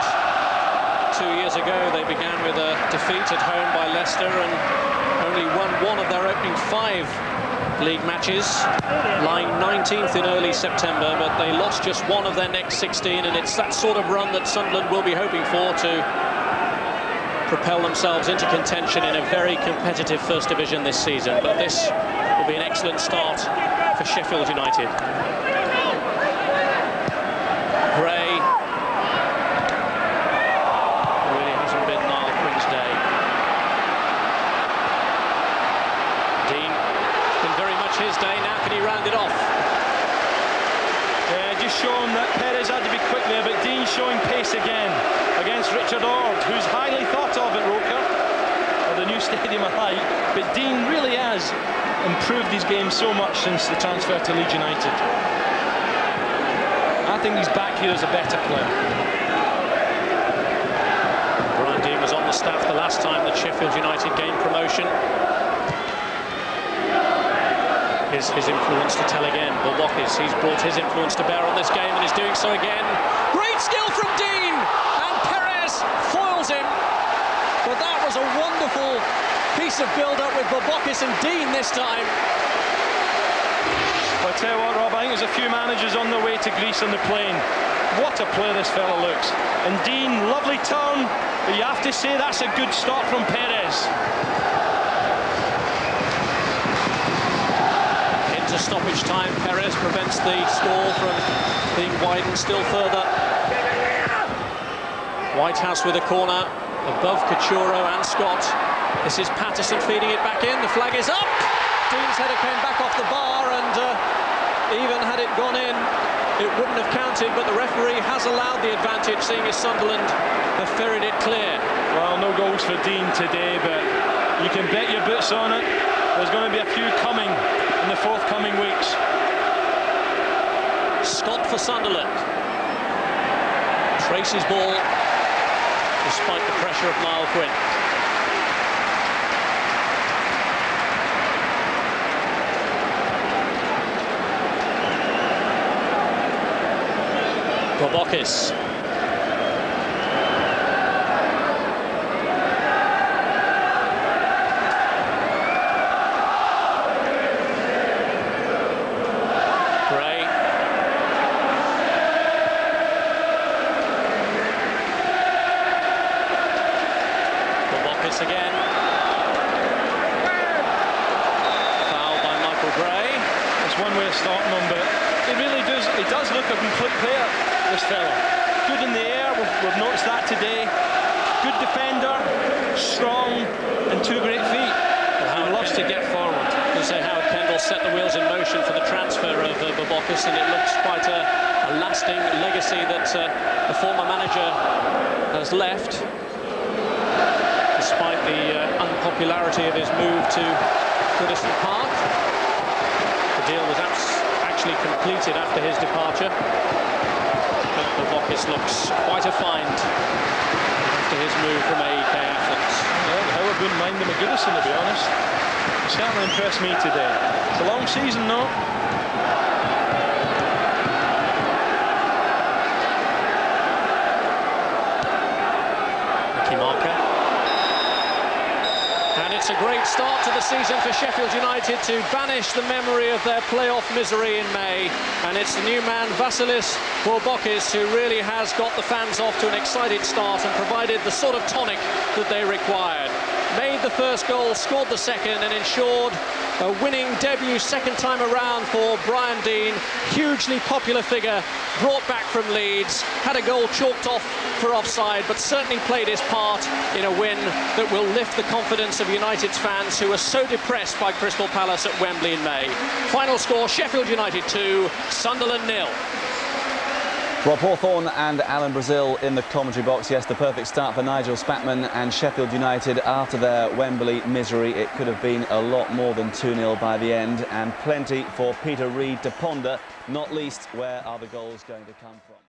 two years ago, they began with a defeat at home by Leicester and only won one of their opening five league matches, lying 19th in early September, but they lost just one of their next 16, and it's that sort of run that Sunderland will be hoping for to propel themselves into contention in a very competitive First Division this season. But this will be an excellent start for Sheffield United. Gray really hasn't been Niall Quinn's day. Deane, it's been very much his day. Now can he round it off? Yeah, just showing that Perez had to be quick there, but Deane showing pace again against Richard Ord, who's highly thought of at Roker, or the new stadium of light. But Deane really has improved his game so much since the transfer to Leeds United. I think he's back here as a better player. Brian Deane was on the staff the last time that Sheffield United gained promotion. His, his influence to tell again. but Borbokis, he's brought his influence to bear on this game and is doing so again. Great skill from Deane! And Perez foils him. But that was a wonderful piece of build-up with Borbokis and Deane this time. Well, I tell you what, Rob, I think there's a few managers on their way to Greece on the plane. What a player this fella looks. And Deane, lovely turn, but you have to say that's a good stop from Perez. Into stoppage time, Perez prevents the score from being widened still further. Whitehouse with a corner, above Katchouro and Scott. This is Patterson feeding it back in, the flag is up! Deane's header came back off the bar and uh, even had it gone in, it wouldn't have counted, but the referee has allowed the advantage, seeing as Sunderland have ferried it clear. Well, no goals for Deane today, but you can bet your boots on it. There's going to be a few coming in the forthcoming weeks. Scott for Sunderland. Tracey's ball despite the pressure of Niall Quinn. Borbokis. Gray. Borbokis again. Fouled by Michael Gray. It's one way of starting them, but it really does. It does look a complete player. This fella, good in the air. We've, we've noticed that today. Good defender, strong, and two great feet. Well, He loves to get forward. You say Howard Kendall course, set the wheels in motion for the transfer of uh, Borbokis, and it looks quite a, a lasting legacy that uh, the former manager has left, despite the uh, unpopularity of his move to Goodison Park. The deal was actually completed after his departure. But Borbokis looks quite a find after his move from AEK Athens. Yeah, Howard wouldn't mind him a Goodison, to be honest. He certainly impressed me today. It's a long season, though. Marker. And it's a great start to the season for Sheffield United to banish the memory of their playoff misery in May. And it's the new man, Vasilis Borbokis, who really has got the fans off to an excited start and provided the sort of tonic that they required. Made the first goal, scored the second, and ensured a winning debut second time around for Brian Deane. Hugely popular figure, brought back from Leeds, had a goal chalked off for offside, but certainly played his part in a win that will lift the confidence of United's fans who were so depressed by Crystal Palace at Wembley in May. Final score, Sheffield United 2, Sunderland nil. Rob Hawthorne and Alan Brazil in the commentary box. Yes, the perfect start for Nigel Spackman and Sheffield United after their Wembley misery. It could have been a lot more than 2-0 by the end and plenty for Peter Reid to ponder, not least where are the goals going to come from.